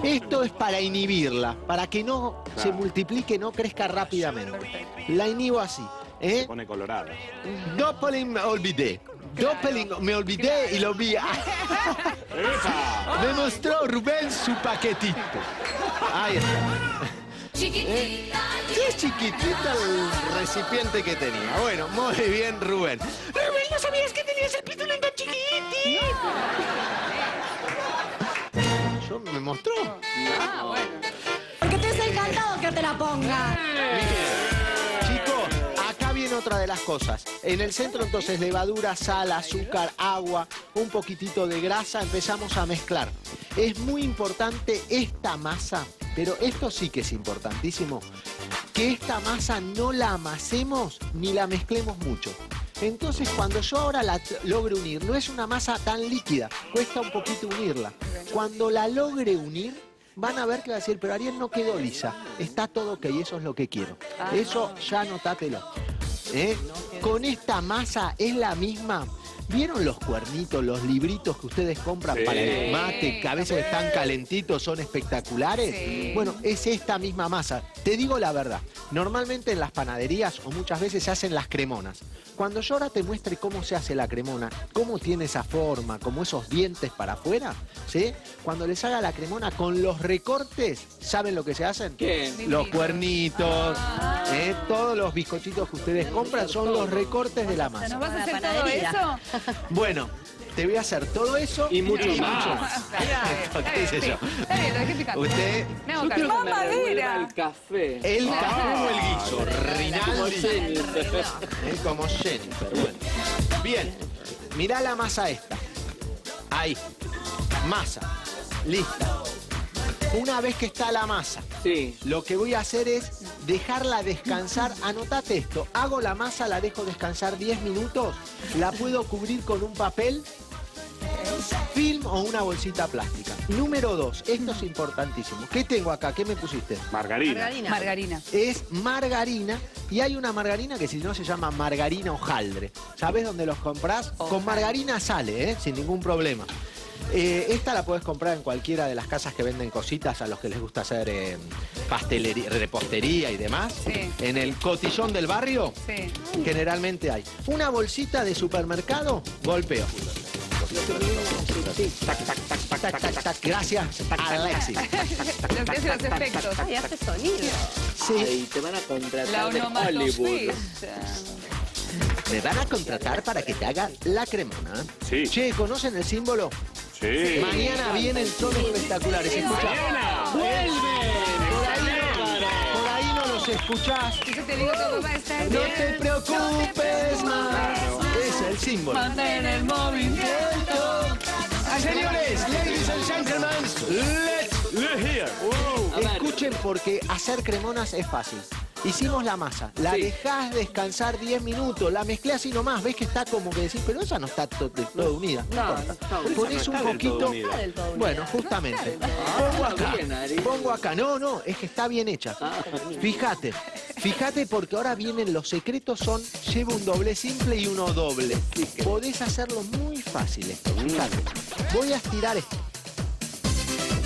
Esto es para inhibirla, para que no se multiplique, no crezca rápidamente. La inhibo así. ¿eh? Se pone colorado. Doppling me olvidé. Doppling me olvidé y lo vi. ¡Epa! Me mostró Rubén su paquetito. Ahí está. ¿Eh? Qué chiquitita el recipiente que tenía. Bueno, muy bien, Rubén. Rubén, ¿no sabías que tenías el pitulín tan chiquitito? Yo me mostró. Ah, bueno. Porque te has encantado que te la ponga. Otra de las cosas. En el centro entonces levadura, sal, azúcar, agua, un poquitito de grasa, empezamos a mezclar. Es muy importante esta masa, pero esto sí que es importantísimo, que esta masa no la amasemos ni la mezclemos mucho. Entonces cuando yo ahora la logre unir, no es una masa tan líquida, cuesta un poquito unirla. Cuando la logre unir, van a ver que va a decir, pero Ariel no quedó lisa, está todo ok, eso es lo que quiero. Eso ya anotátelo. ¿Eh? Con esta masa es la misma. ¿Vieron los cuernitos, los libritos que ustedes compran Sí. para el mate, que a veces están calentitos, son espectaculares? Sí. Bueno, es esta misma masa. Te digo la verdad, normalmente en las panaderías o muchas veces se hacen las cremonas. Cuando yo ahora te muestre cómo se hace la cremona, cómo tiene esa forma, como esos dientes para afuera, ¿sí? Cuando les haga la cremona con los recortes, ¿saben lo que se hacen? ¿Qué? Los cuernitos, ¿eh? todos los bizcochitos que ustedes compran son los recortes de la ¿Nos masa. vas a hacer todo eso? Bueno, te voy a hacer todo eso Y mucho más. ¿Qué hice yo? Está bien, lo dejé. Usted, Me hago Yo cargo. quiero que me revuelva ¡Mamadera! el café. el café o el guiso, Como Rinaldi. Es como Jennifer, bueno. Bien, mirá la masa esta. Ahí. Masa. Lista. Una vez que está la masa, Sí. lo que voy a hacer es dejarla descansar. Anotate esto. Hago la masa, la dejo descansar 10 minutos. La puedo cubrir con un papel, film o una bolsita plástica. Número dos, esto es importantísimo. ¿Qué tengo acá? ¿Qué me pusiste? Margarina. Margarina. Margarina. es margarina y hay una margarina que si no se llama margarina hojaldre. ¿Sabes dónde los compras? Con margarina sale, ¿eh? sin ningún problema. Eh, esta la puedes comprar en cualquiera de las casas que venden cositas a los que les gusta hacer eh, pastelería, repostería y demás. Sí. En el cotillón del barrio Sí. generalmente hay. Una bolsita de supermercado, golpeo. Tac, tac, tac. Gracias, Alexis. Lo que hace los efectos. Ay, hace sonido. Sí, Ay, te van a contratar de Hollywood. me van a contratar para que te haga la cremona. Sí. Che, ¿conocen el símbolo? Sí. Mañana vienen todos espectaculares. Escuchá. Por ahí, por ahí no los escuchás. Y yo te digo, todo va a estar No bien. te preocupes más. Es el símbolo. Mantén el movimiento. Señores, ladies and gentlemen, let's Let's hear. Escuchen porque hacer cremonas es fácil. Hicimos la masa, la Sí. dejás descansar 10 minutos, la mezclé así nomás, ves que está como que decís, pero esa no está to- todo unida. No. Ponés un poquito. Bueno, justamente. Ah, Pongo acá. Pongo acá. No, no, es que está bien hecha. Ah. Fíjate. Fíjate porque ahora vienen los secretos son lleva un doble simple y uno doble. Podés hacerlo muy fácil esto. Fíjate. Voy a estirar esto.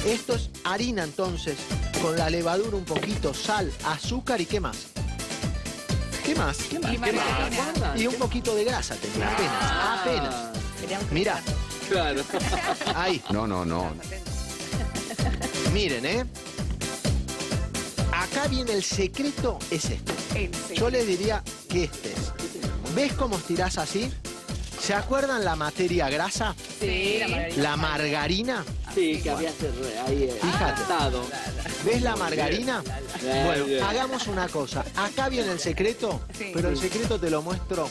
Esto es harina entonces, con la levadura un poquito, sal, azúcar y qué más. ¿Qué más? Y margarina. Y un poquito de grasa tenía, apenas, apenas. Mira, Claro. ahí. No, no, no. Miren, ¿eh? Acá viene el secreto, es este. Yo les diría que este es. ¿Ves cómo estirás así? ¿Se acuerdan la materia grasa? Sí, la margarina. La margarina. Sí, que había ahí eh, Fíjate. atado. ¿Ves la margarina? Bueno, hagamos una cosa. Acá viene el secreto, pero el secreto te lo muestro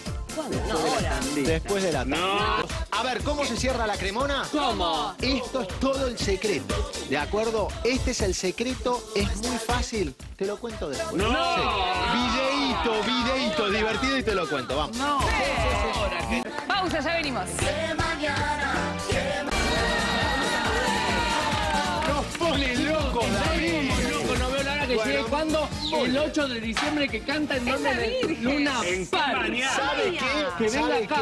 después de la tarde. A ver, ¿cómo se cierra la cremona? ¿Cómo? Esto es todo el secreto, ¿de acuerdo? Este es el secreto, es muy fácil. Te lo cuento después. No. Sí. Videíto, videíto, divertido y te lo cuento, vamos. No. Pausa, ya venimos. ¿Cuándo? El 8 de diciembre que canta en nombre de. Luna Park. ¿Sabe qué? Que venga ¿Sabe acá.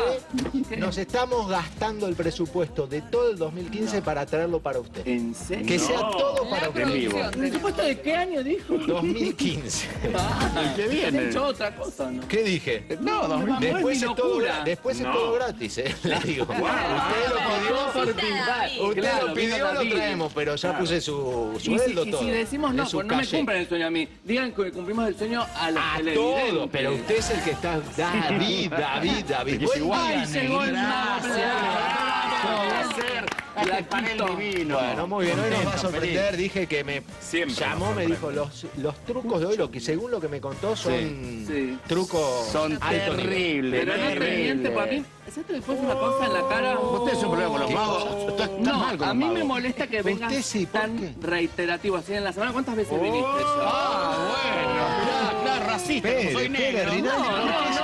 qué? Nos estamos gastando el presupuesto de todo el 2015 para traerlo para usted. ¿En serio? Que sea No. todo para usted. ¿El presupuesto de qué año dijo? 2015. Ah, ¿Qué ¿Han viene? hecho otra cosa, no? ¿Qué dije? No, no, Después, es todo, es gratis, ¿eh? Le digo. Usted lo pidió. Usted lo pidió, lo traemos, pero ya puse su sueldo y todo. si decimos no, pues no me calle. cumplan el sueño a mí. Digan que cumplimos el sueño a los A televidentes. todo, pero usted es el que está. David, David, David. Buen se gol, negrita. bravo, bravo. Puede ser. Flaquito. Bueno, muy bien, hoy nos va a sorprender. Dije que me Siempre llamó, me dijo, los, los trucos de hoy, lo que según lo que me contó, son Sí. trucos Son alto terribles, Pero no te miente, aquí. ¿Se te después una cosa en la cara? Usted es un problema con los magos. Está, está No, mal con a mí me molesta que vengas Usted sí, ¿por tan qué? reiterativo así en la semana. ¿Cuántas veces viniste ya? Ah, bueno. Claro, claro, racista, como Espere, soy negro. Rinaldi. No, no,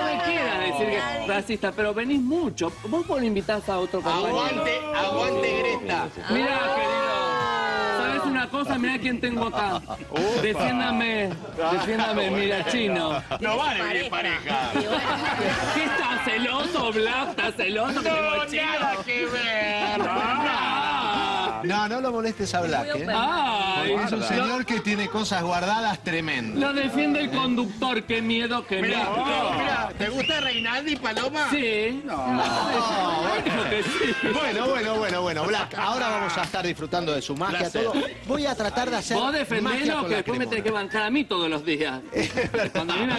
decir que es racista, pero venís mucho. Vos por invitás a otro compañero. Aguante, aguante Greta. Mira, querido. ¿Sabes una cosa? Mira quién tengo acá. Defiéndame, defiéndame, mira, chino. No vale venir pareja. ¿Qué estás celoso, Blas? ¿Estás celoso chino? Nada que ver. No, no lo molestes a Black, ¿eh? Ay, Es un señor que tiene cosas guardadas tremendas. lo defiende el conductor, qué miedo, qué Mira, miedo. mira, mira, ¿te gusta Reinaldi, Paloma? Sí. Que sí. Bueno, bueno, bueno, bueno, Black, ahora vamos a estar disfrutando de su magia, Placer. todo. Voy a tratar de hacer Vos defendelo que después me tenés que bancar a mí todos los días. Cuando viene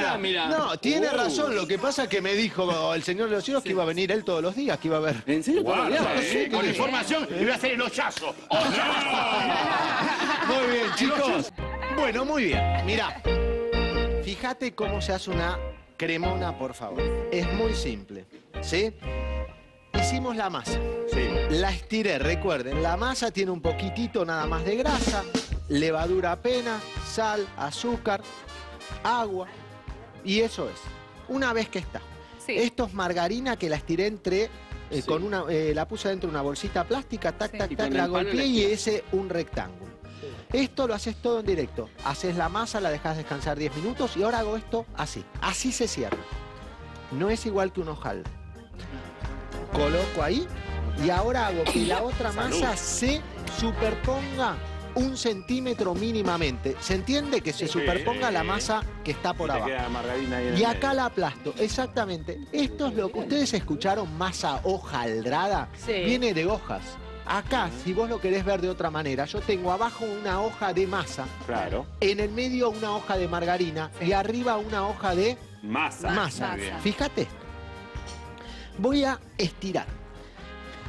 la mira. No, tiene razón, lo que pasa es que me dijo el señor de los cielos que iba a venir él todos los días, que iba a ver. ¿En serio? los días? Sí, con información y voy a hacer el hochazo. Muy bien, chicos. Bueno, muy bien. Mira, fíjate cómo se hace una cremona, por favor. Es muy simple, ¿sí? Hicimos la masa. Sí. La estiré, recuerden, la masa tiene un poquitito nada más de grasa, levadura apenas, sal, azúcar, agua, y eso es. Una vez que está. Sí. Esto es margarina que la estiré entre, eh, con una, eh, la puse dentro de una bolsita plástica, tac, Sí. tac, Y tac, la golpeé y ese un rectángulo. Esto lo haces todo en directo. Haces la masa, la dejas descansar 10 minutos y ahora hago esto así. Así se cierra. No es igual que un hojaldre. Coloco ahí y ahora hago que la otra masa se superponga un centímetro mínimamente. ¿Se entiende que se superponga la masa que está por abajo? queda margarina ahí en el Y medio. acá la aplasto, exactamente. Esto es lo que ustedes escucharon, masa hojaldrada, Sí. viene de hojas. Acá, si vos lo querés ver de otra manera, yo tengo abajo una hoja de masa, Claro. en el medio una hoja de margarina y arriba una hoja de Masa. masa. Fíjate. Voy a estirar.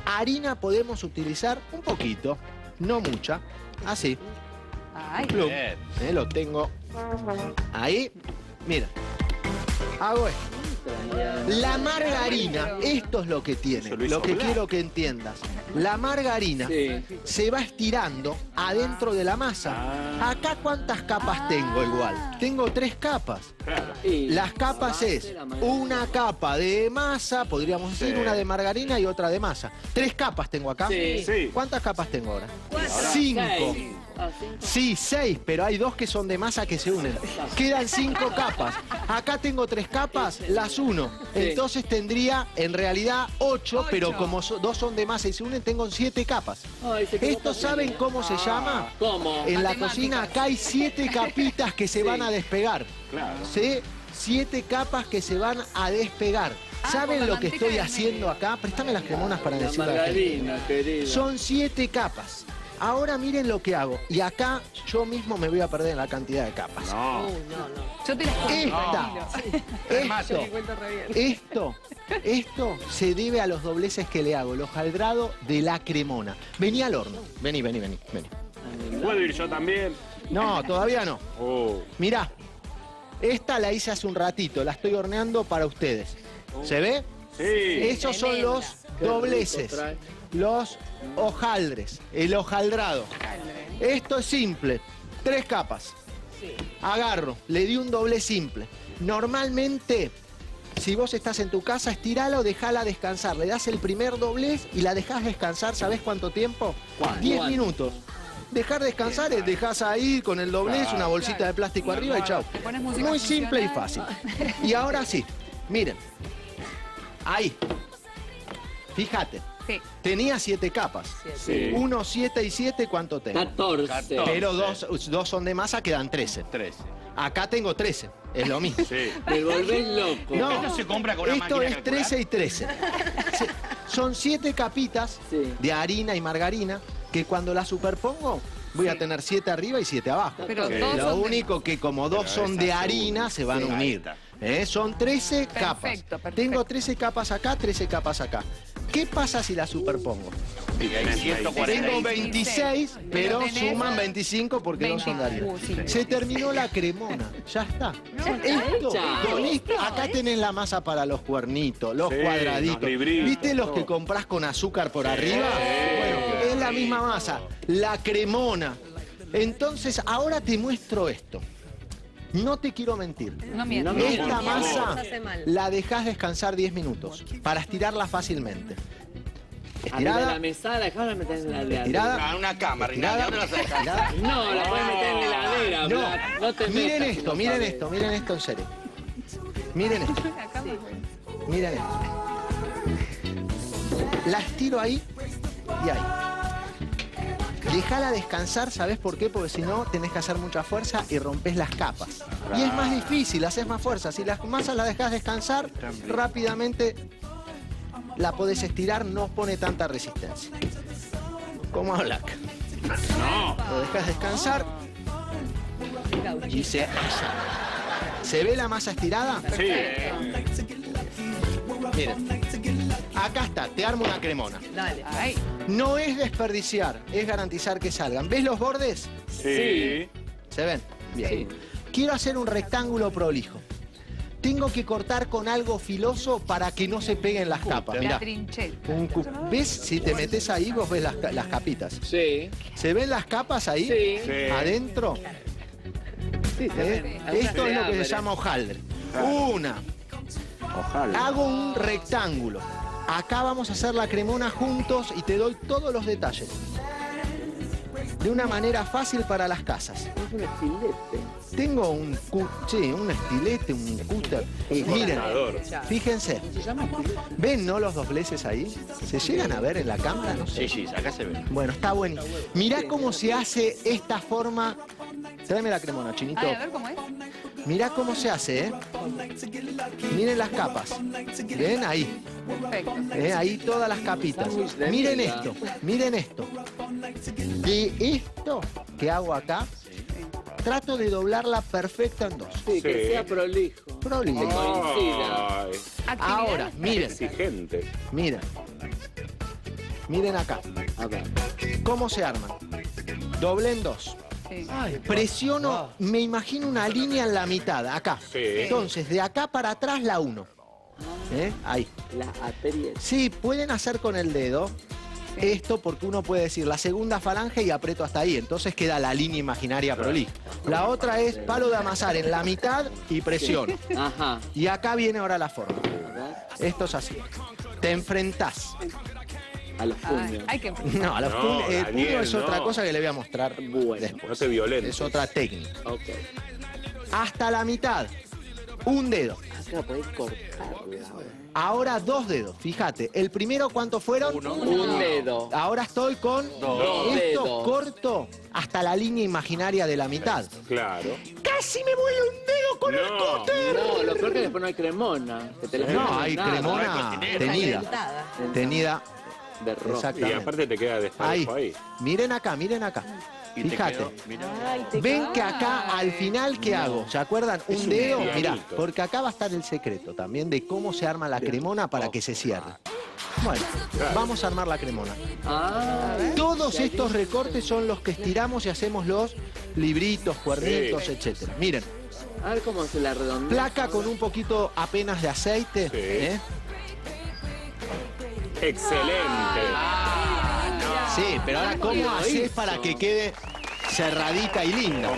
Harina podemos utilizar un poquito, no mucha, así. Ay, Plum. Bien. Eh, lo tengo ahí. Mira. Hago esto. La margarina, esto es lo que tiene, lo que quiero que entiendas. La margarina Sí. se va estirando adentro de la masa. Ah. Acá cuántas capas tengo igual. Tengo tres capas. Claro. Las capas es una capa de masa, podríamos decir, Sí. una de margarina y otra de masa. Tres capas tengo acá. Sí. Sí. ¿Cuántas capas tengo ahora? Cuatro. Cinco. Seis. Ah. Sí, seis, pero hay dos que son de masa que se unen. Quedan cinco capas. Acá tengo tres capas, las uno. Entonces tendría en realidad ocho, Ocho. pero como so- dos son de masa y se unen, tengo siete capas. Ay, se quedó ¿Esto saben cómo se llama? ¿Cómo? En la cocina acá hay siete capitas que se Sí. van a despegar. Claro. ¿Sí? Siete capas que se van a despegar. Ah, ¿Saben lo que estoy haciendo acá? Préstame las cremonas para La querida. Son siete capas. Ahora miren lo que hago. Y acá yo mismo me voy a perder en la cantidad de capas. No. No, no. yo te las cuento, Esta. Esto, esto, esto se debe a los dobleces que le hago, el hojaldrado de la cremona. Vení al horno. Vení, vení, vení, vení. ¿Puedo ir yo también? No, todavía no. Oh. Mirá, esta la hice hace un ratito, la estoy horneando para ustedes. ¿Se ve? Sí. Esos son los dobleces, los hojaldres, el hojaldrado. Esto es simple, tres capas. Agarro, le di un doble simple. Normalmente, si vos estás en tu casa, estirala o dejala descansar. Le das el primer doblez y la dejás descansar, ¿sabés cuánto tiempo? ¿Cuánto? 10 ¿Cuánto? minutos. Dejar descansar es dejas ahí con el doblez, una bolsita de plástico arriba y chau. Muy simple y fácil. Y ahora sí, miren. Ahí. Fíjate, Sí. tenía siete capas. Sí. Uno, siete y siete, ¿cuánto tengo? 14. Catorce. Pero dos, dos son de masa, quedan 13. 13. Acá tengo 13, es lo mismo. Sí. Me volvés loco. No, ¿Esto se compra con una esto máquina es de calcular? 13 y 13. Se- Son siete capitas Sí. de harina y margarina que cuando las superpongo voy a tener siete arriba y siete abajo. Pero Ok. todos Lo único que como dos Pero son de harina se van Sí, a unir. ¿Eh? Son 13 capas. perfecto. Tengo 13 capas acá, 13 capas acá. ¿Qué pasa si la superpongo? Y hay 140. Tengo 26, pero suman 25 porque no son 20. Darío. Uh, sí. Se terminó la cremona, ya está. Esto, con esto, acá tenés la masa para los cuernitos, los Sí, cuadraditos. los ¿Viste los que compras con azúcar por arriba? Bueno, es la misma masa, la cremona. Entonces, ahora te muestro esto. No te quiero mentir. No mientas. Esta masa la dejas descansar 10 minutos para estirarla fácilmente. Arriba de la Estirada, mesada, dejala meter en la heladera. estirada, A una cama, Rinaldi. estirada, estirada. No, la puedes meter en la heladera, No. No te miren metas, esto, miren sabes. esto, miren esto en serio. Miren esto, miren esto. La estiro ahí y ahí. Déjala descansar, ¿sabes por qué? Porque si no, tenés que hacer mucha fuerza y rompes las capas. Y es más difícil, haces más fuerza. Si las masas las dejas descansar, rápidamente la podés estirar, no pone tanta resistencia. Como a Black. No. Lo dejas descansar y se... ¿Se ve la masa estirada? Sí. Miren. Acá está, te armo una cremona. Dale. Ay, No es desperdiciar, es garantizar que salgan. ¿Ves los bordes? Sí. ¿Se ven? Bien. Quiero hacer un rectángulo prolijo. Tengo que cortar con algo filoso para que no se peguen las capas. la Mirá. Un cu- ¿Ves? Si te metes ahí, vos ves las, ca- las capitas. Sí. ¿Se ven las capas ahí? Sí. Sí. Adentro. Sí, ¿Eh? Esto es lo que se llama hojaldre. Una. Ojalá. Hago un rectángulo. Acá vamos a hacer la cremona juntos y te doy todos los detalles. De una manera fácil para las casas. Es un estilete. Tengo un, cu- sí, un estilete, un cúter. Miren, fíjense. ¿Ven, no, los dobleces ahí? ¿Se llegan a ver en la cámara? No sé. Sí, sí, acá se ve. Bueno, está bueno. Mirá cómo se hace esta forma. Tráeme la cremona, chinito. Ay, a ver cómo es. Mirá cómo se hace, ¿eh? Miren las capas. ¿Ven? Ahí. Perfecto. ¿eh? Ahí todas las capitas. Miren esto, miren esto. De esto que hago acá, trato de doblarla perfecta en dos. Sí, que sea prolijo. Prolijo. Coincida. Ahora, miren, exigente. miren. Miren acá. A ver. ¿Cómo se arman? Doble en dos. Sí. Presiono, me imagino una línea en la mitad, acá. Sí. Entonces, de acá para atrás la uno. ¿Eh? Ahí. La aprieta. Sí, pueden hacer con el dedo esto porque uno puede decir la segunda falange y aprieto hasta ahí. Entonces queda la línea imaginaria prolija. La otra es palo de amasar en la mitad y presión. Ajá. Y acá viene ahora la forma. Esto es así. Te enfrentás. A los Ay, puños. hay que No, a los No, puños- el Daniel, puño es otra no. cosa que le voy a mostrar Bueno. después. No te violentes. Es otra técnica. Ok. Hasta la mitad. Un dedo. Acá podés cortarla. Ahora dos dedos. Fíjate. El primero, ¿cuántos fueron? Un dedo. Ahora estoy con Dos esto dedos. corto hasta la línea imaginaria de la mitad. Claro. ¡Casi me vuelo un dedo con el No. cúter! No, lo peor es que después no hay cremona. Que te la No, hay nada. cremona cocinera. tenida. Dentada. Tenida, De rojo. Y aparte te queda Ahí. desparejo ahí. Miren acá, miren acá. Y Fíjate. Ven que acá al final, ¿qué hago? ¿Se acuerdan? Un un dedo, mirá, porque acá va a estar el secreto también de cómo se arma la cremona para que se cierre. Bueno, vamos a armar la cremona. Ah, Todos estos recortes son los que estiramos y hacemos los libritos, cuernitos, etcétera. Miren, a ver cómo se la redondea. placa con un poquito apenas de aceite. Sí. ¿eh? Excelente. Sí, pero ahora ¿cómo haces para que quede cerradita y linda?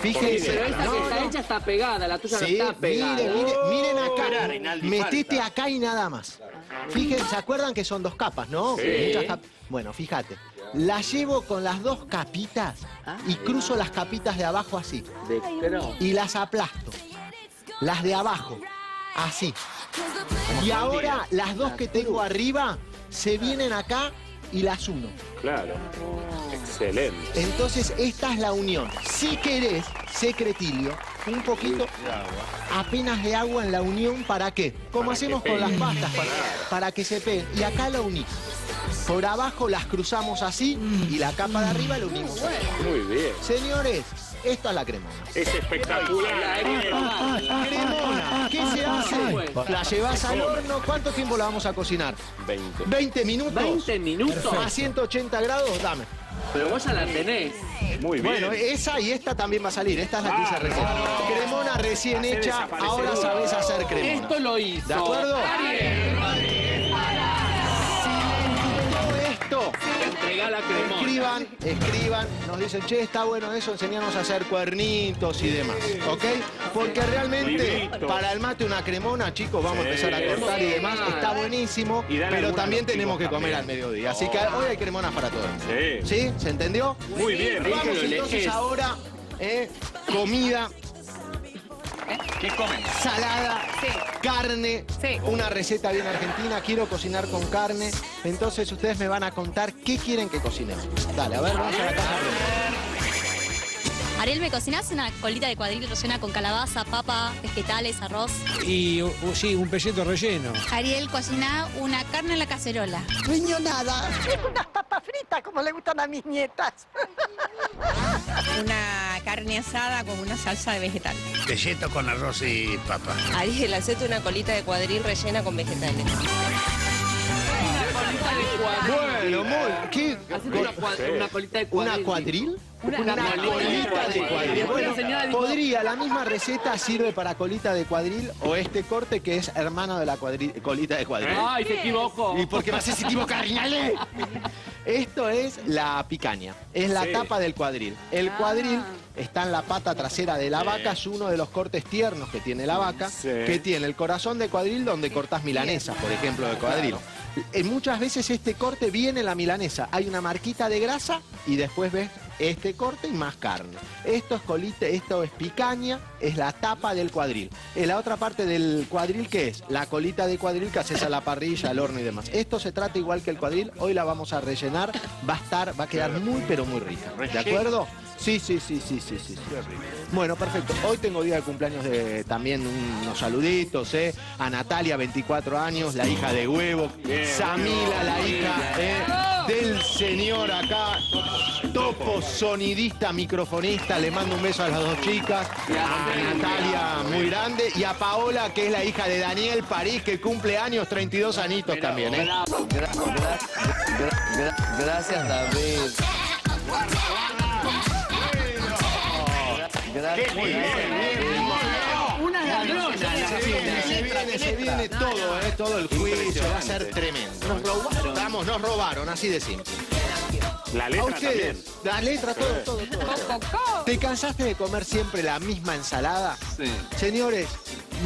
Fíjense. Pero esta que está hecha está pegada, la tuya Sí, no está pegada. miren, miren, acá. Metete acá y nada más. Fíjense, ¿se acuerdan que son dos capas, no? Sí. Muchas cap- Bueno, fíjate. La llevo con las dos capitas y cruzo las capitas de abajo así. De. Y las aplasto. Las de abajo. Así. Y ahora las dos que tengo arriba se vienen acá y las uno. Claro. Excelente. Entonces esta es la unión. Si querés, secretilio, un poquito apenas de agua en la unión, ¿para qué? Como Para hacemos con las pastas, para, para que se peguen. Y acá la unís. Por abajo las cruzamos así y la capa de arriba la unimos. Muy bien. Señores, Esta es la cremona. Es espectacular. Cremona, ¿qué se hace? La llevas al horno, ¿cuánto tiempo la vamos a cocinar? 20. 20 minutos. 20 minutos. A 180 grados, dame. Pero vos ya la tenés. Muy bien. Bueno, esa y esta también va a salir. Esta es la que hice Ah, recién. no. Cremona recién hecha, ahora una. sabes hacer cremona. Esto lo hizo. ¿De acuerdo? Ariel. La cremona. escriban, escriban, nos dicen, che, está bueno eso, enseñanos a hacer cuernitos y demás, ¿ok? Porque realmente para el mate una cremona, chicos, vamos a empezar a cortar y demás, está buenísimo, pero también tenemos que comer al mediodía. Así que hoy hay cremonas para todos. Sí. ¿Sí? ¿Se entendió? Muy bien. Vamos entonces ahora, eh, comida ¿Qué comen? salada, Sí. carne, Sí. una receta bien argentina, quiero cocinar con carne, entonces ustedes me van a contar qué quieren que cocinemos. Dale, a ver, vamos a la casa. Ariel, ¿me cocinás una colita de cuadril rellena con calabaza, papa, vegetales, arroz? Y uh, sí, un pelleto relleno. Ariel, cocina una carne en la cacerola. Riñonada. Unas papas fritas como le gustan a mis nietas. Una carne asada con una salsa de vegetal. Pelleto con arroz y papa. Ariel, hacete una colita de cuadril rellena con vegetales. Bueno, muy. ¿Qué? Una, cua- una colita de ¿Una cuadril. cuadril? Una- Una Una colita de cuadril. Bueno, podría, la misma receta sirve para colita de cuadril o este corte que es hermano de la colita de cuadril. Ay, se equivocó. ¿Y por qué me haces equivocar, Rinaldi? Esto es la picaña, es la Sí. tapa del cuadril. El Ah. cuadril está en la pata trasera de la vaca, es uno de los cortes tiernos que tiene la vaca, Sí. que tiene el corazón de cuadril donde cortas milanesas, por ejemplo, de cuadril. Eh, muchas veces este corte viene en la milanesa, hay una marquita de grasa y después ves este corte y más carne. Esto es colita, esto es picaña, es la tapa del cuadril. En la otra parte del cuadril, ¿qué es? La colita de cuadril que haces a la parrilla, al horno y demás. Esto se trata igual que el cuadril, hoy la vamos a rellenar, va a estar, va a quedar muy pero muy rica. ¿De acuerdo? Sí, sí, sí, sí, sí, sí. sí. Bueno, perfecto. Hoy tengo día de cumpleaños de también unos saluditos, ¿eh? A Natalia, 24 años, la hija de Huevo. Samila, la hija ¿eh? del señor acá. Topo, sonidista, microfonista. Le mando un beso a las dos chicas. A Natalia, muy grande. Y a Paola, que es la hija de Daniel París, que cumple años, 32 anitos también, ¿eh? Gracias, David. Gracias. Muy bien, Una ladrona. Se viene, se viene, se viene todo, ¿eh? Todo el juicio va a ser tremendo. Nos robaron. Vamos, nos robaron, así de simple. La A letra ustedes, también. la letra, todo, todo, todo. ¿Te cansaste de comer siempre la misma ensalada? Sí. Señores,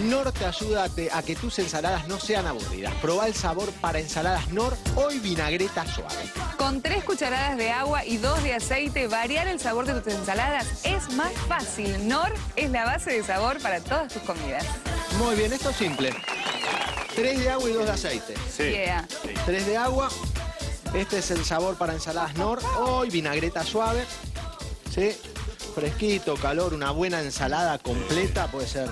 Nor te ayuda a, que tus ensaladas no sean aburridas. Probá el sabor para ensaladas Nor, hoy vinagreta suave. Con tres cucharadas de agua y dos de aceite, variar el sabor de tus ensaladas es más fácil. Nor es la base de sabor para todas tus comidas. Muy bien, esto es simple. Tres de agua y dos de aceite. Sí. Yeah. Tres de agua. Este es el sabor para ensaladas Nor, hoy vinagreta suave. ¿Sí? Fresquito, calor, una buena ensalada completa puede ser.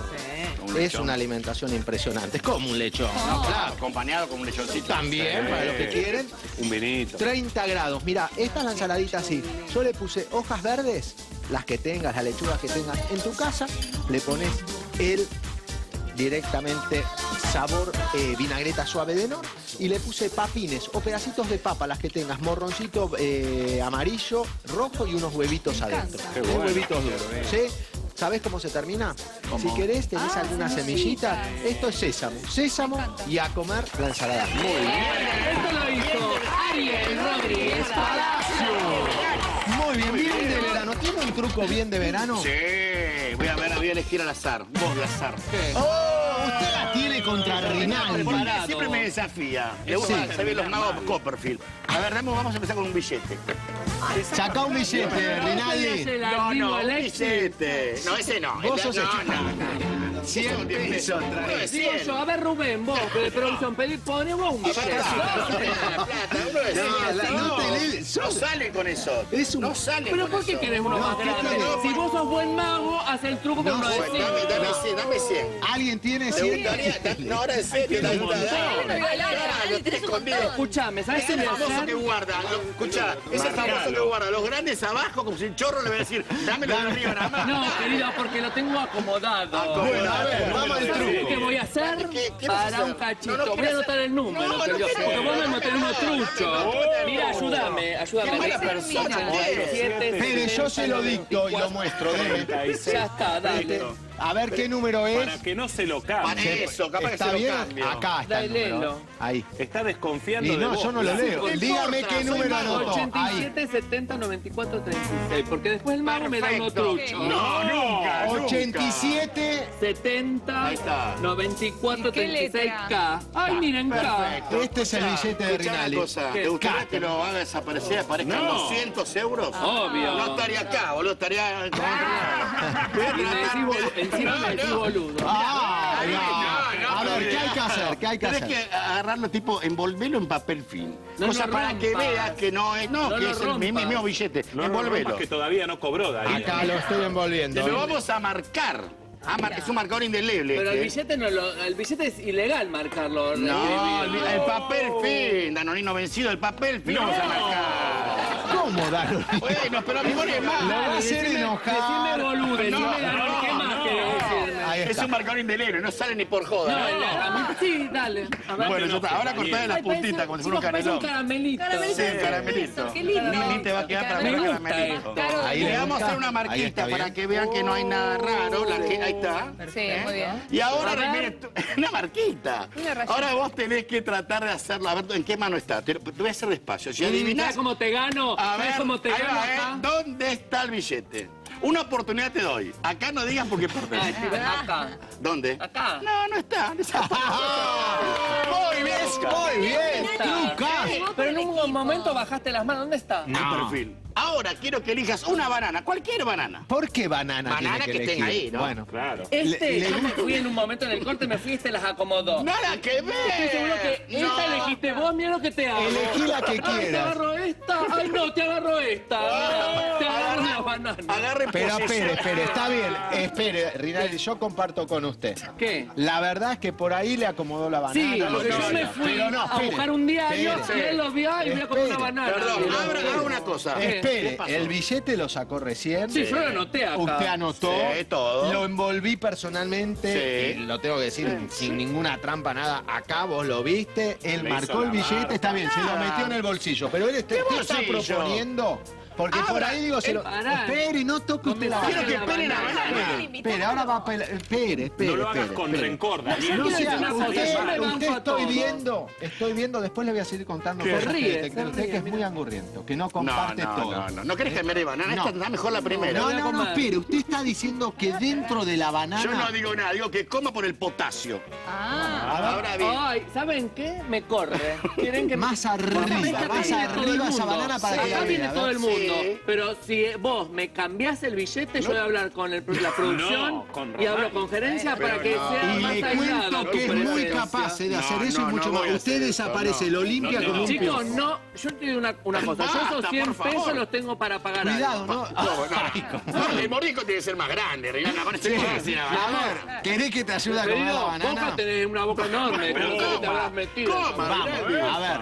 Un Es una alimentación impresionante. Es como un lechón. ¿no? Claro. Acompañado con un lechoncito. También, Sí. para los que quieren. Un vinito. 30 grados. Mira, esta es la ensaladita así. Yo le puse hojas verdes, las que tengas, las lechugas que tengas en tu casa. Le pones el directamente sabor eh, vinagreta suave de Nor y le puse papines o pedacitos de papa, las que tengas, morroncito eh, amarillo, rojo y unos huevitos adentro. Qué bueno. Huevitos duros. ¿sí? ¿Sabés cómo se termina? Si querés, tenés Ah, alguna semillita. semillita. Esto es sésamo. Sésamo y a comer la ensalada. Muy bien. Esto lo hizo Ariel Rodríguez Muy bien, bien de verano. ¿Tiene un truco bien de verano? Sí, voy a ver, voy a elegir al azar. Vos de azar. ¡Oh! Usted la tiene contra Rinaldi. Porque siempre me desafía. Le gusta Sí. saber los magos Copperfield. A ver, dame, vamos a empezar con un billete. Saca un billete, Rinaldi. No, no, un billete. No, ese no. Vos sos no, no, no. 100 pesos trae. Digo yo, a ver Rubén, vos, de producción, pedí, poné vos un No, no te no, le- no sale con eso. Es un- No sale Pero con ¿por qué eso. querés uno No, más ¿qué grande? Si vos sos buen mago, haz el truco con No, uno de dame, dame 100, dame 100. ¿Alguien tiene ¿Te 100? gustaría? Da- No, ahora en serio. Escuchame, ¿sabes qué Ese famoso que guarda, escucha, ese famoso que guarda los grandes abajo, como si el chorro le va a decir, dame los de arriba nada más. No, querido, porque lo tengo acomodado. Bueno, a ver, vamos al ¿Sabes truco. ¿Qué voy a hacer? ¿Qué- qué vas a Para hacer? un cachito. No, no voy a quiero anotar el número, No, no querido, quiero. porque vos me metés uno trucho. Mira, ayúdame, ayúdame. Qué mala persona que eres. Siete, Espere, yo se lo dicto y lo 94. muestro. deme. Ya está, dale. A ver qué número Para es. que no se lo Para cambie. eso, capaz que ¿Está se lo bien? cambio. Acá está el número. léelo. Ahí. Está desconfiando Y de no, vos. yo no lo leo. No Dígame importa, qué número anotó. Ahí. 87, 70, 94, 36. Porque después el mago me da uno trucho. No, nunca, nunca. 87. 70, Ahí está. 94, ¿Qué 36K. Ay, miren K. Perfecto. Este es el billete de Rinaldi. cosa. ¿Te gustaría K. que lo haga desaparecer, aparezcan No. 200 euros? Obvio. No estaría acá, boludo, estaría... Y me decís boludo. Ah, No, no. no, A ver, ¿qué hay que hacer? ¿Qué hay que Tenés hacer? que agarrarlo tipo, envolverlo en papel film. No Cosa lo para que veas que no es, no, No que es el mismo billete. No, no, no, Envolvelo. rompas que todavía no cobró, Darío. Acá lo estoy Te envolviendo. lo vamos a marcar. Ah, mar- es un marcador indeleble. Pero el billete no lo, el billete es ilegal marcarlo. No, el, papel film, Danonino vencido, el papel film vamos a marcar. ¿Cómo, Daro? Bueno, pero me pone Lo va a Decime boludo, decime No, ganó, ¿qué más Es está. un marcador indeleble, no sale ni por No, joda. a mí- sí, dale. A ver. Bueno, ya está. Ahora cortale las puntitas como si fuera un canelón. un caramelito. Sí, caramelito. Qué lindo. Ni, te va a quedar para gusta caramelito. Ahí Le le vamos a hacer una marquita para que vean que no hay nada raro. La que, ahí está. Sí, muy bien. Y ahora, una marquita. Ahora vos tenés que tratar de hacerlo. A ver, ¿en qué mano está? Te, voy a hacer despacio. Si adivinás... ¿Sabes cómo te gano? A ¿Sabes ver, cómo te gano ¿eh? ¿Dónde está el billete? Una oportunidad te doy. Acá no digas porque perdés. sí, acá. ¿Dónde? Acá. No, no está. Muy bien, muy bien. Trucas. Pero en un momento bajaste las manos. ¿Dónde está? El perfil. Ahora quiero que elijas una banana, cualquier banana. ¿Por qué banana Banana tiene que elegir? tenga ahí, ¿no? Bueno. Claro. Este, Le- le yo me fui en un momento en el corte, me fui y te las acomodó. Nada que ver. Estoy seguro que esta elegiste vos, mira lo que te hago. Elegí la que Ay, te quieras. agarro esta. Ay, no, te agarro esta. Te agarro la banana. Agarre Pero espere, espere, está bien. Espere, Rinaldi, yo comparto con usted. ¿Qué? La verdad es que por ahí le acomodó la banana. Sí, lo porque que yo me fui a buscar un diario espere. y él lo vio y voy a comer una Espere. banana. Perdón, haga una cosa. El billete lo sacó recién. Sí, yo lo anoté acá. Usted anotó. Sí, todo. Lo envolví personalmente. Sí. y lo tengo que decir sin ninguna trampa, nada. Acá vos lo viste. Él Le marcó el billete, marca. está bien, se lo metió en el bolsillo. Pero él está, proponiendo. Porque por Abra. ahí digo, se Eh, lo. pará. Espere, no toque usted la Quiero banana. que espere la banana. Espere, espere, ahora va a pelar. Espere, espere. No lo hagas con rencor, Daniel. No sea, usted, me usted a estoy viendo, estoy viendo, después le voy a seguir contando cosas ríe, que, que usted que es muy angurriento, que no No, comparte no, todo. no, no. ¿No querés cambiar de banana? No. Esta está mejor la primera. No, a no, no, espere, usted está diciendo que dentro de la banana. Yo no digo nada, digo que coma por el potasio. Ah. Ahora bien. Ay, ¿saben qué? Me corre. ¿Quieren que Más arriba, más arriba esa banana para que Acá la viene a todo el mundo. Sí. Pero si vos me cambiás el billete, yo voy a hablar con el- la producción No, con y hablo con gerencia para que no. sea Y más le aislada cuento tu que es muy presencia. capaz eh, de hacer eso no, y mucho no más. Usted eso, desaparece, no. lo limpia No, como no. un Chicos, piojo. no, yo te digo una, una cosa, yo Basta, esos 100 por favor. pesos los tengo para pagar Cuidado, algo. ¿no? No, no, no. El mordisco tiene que ser más grande, ese así, la banana. A ver, ¿querés que te ayude a comer Querido, la banana? tenés una boca enorme, Pero ¿cómo que te coma, habrás metido? coma. Vamos, a ver.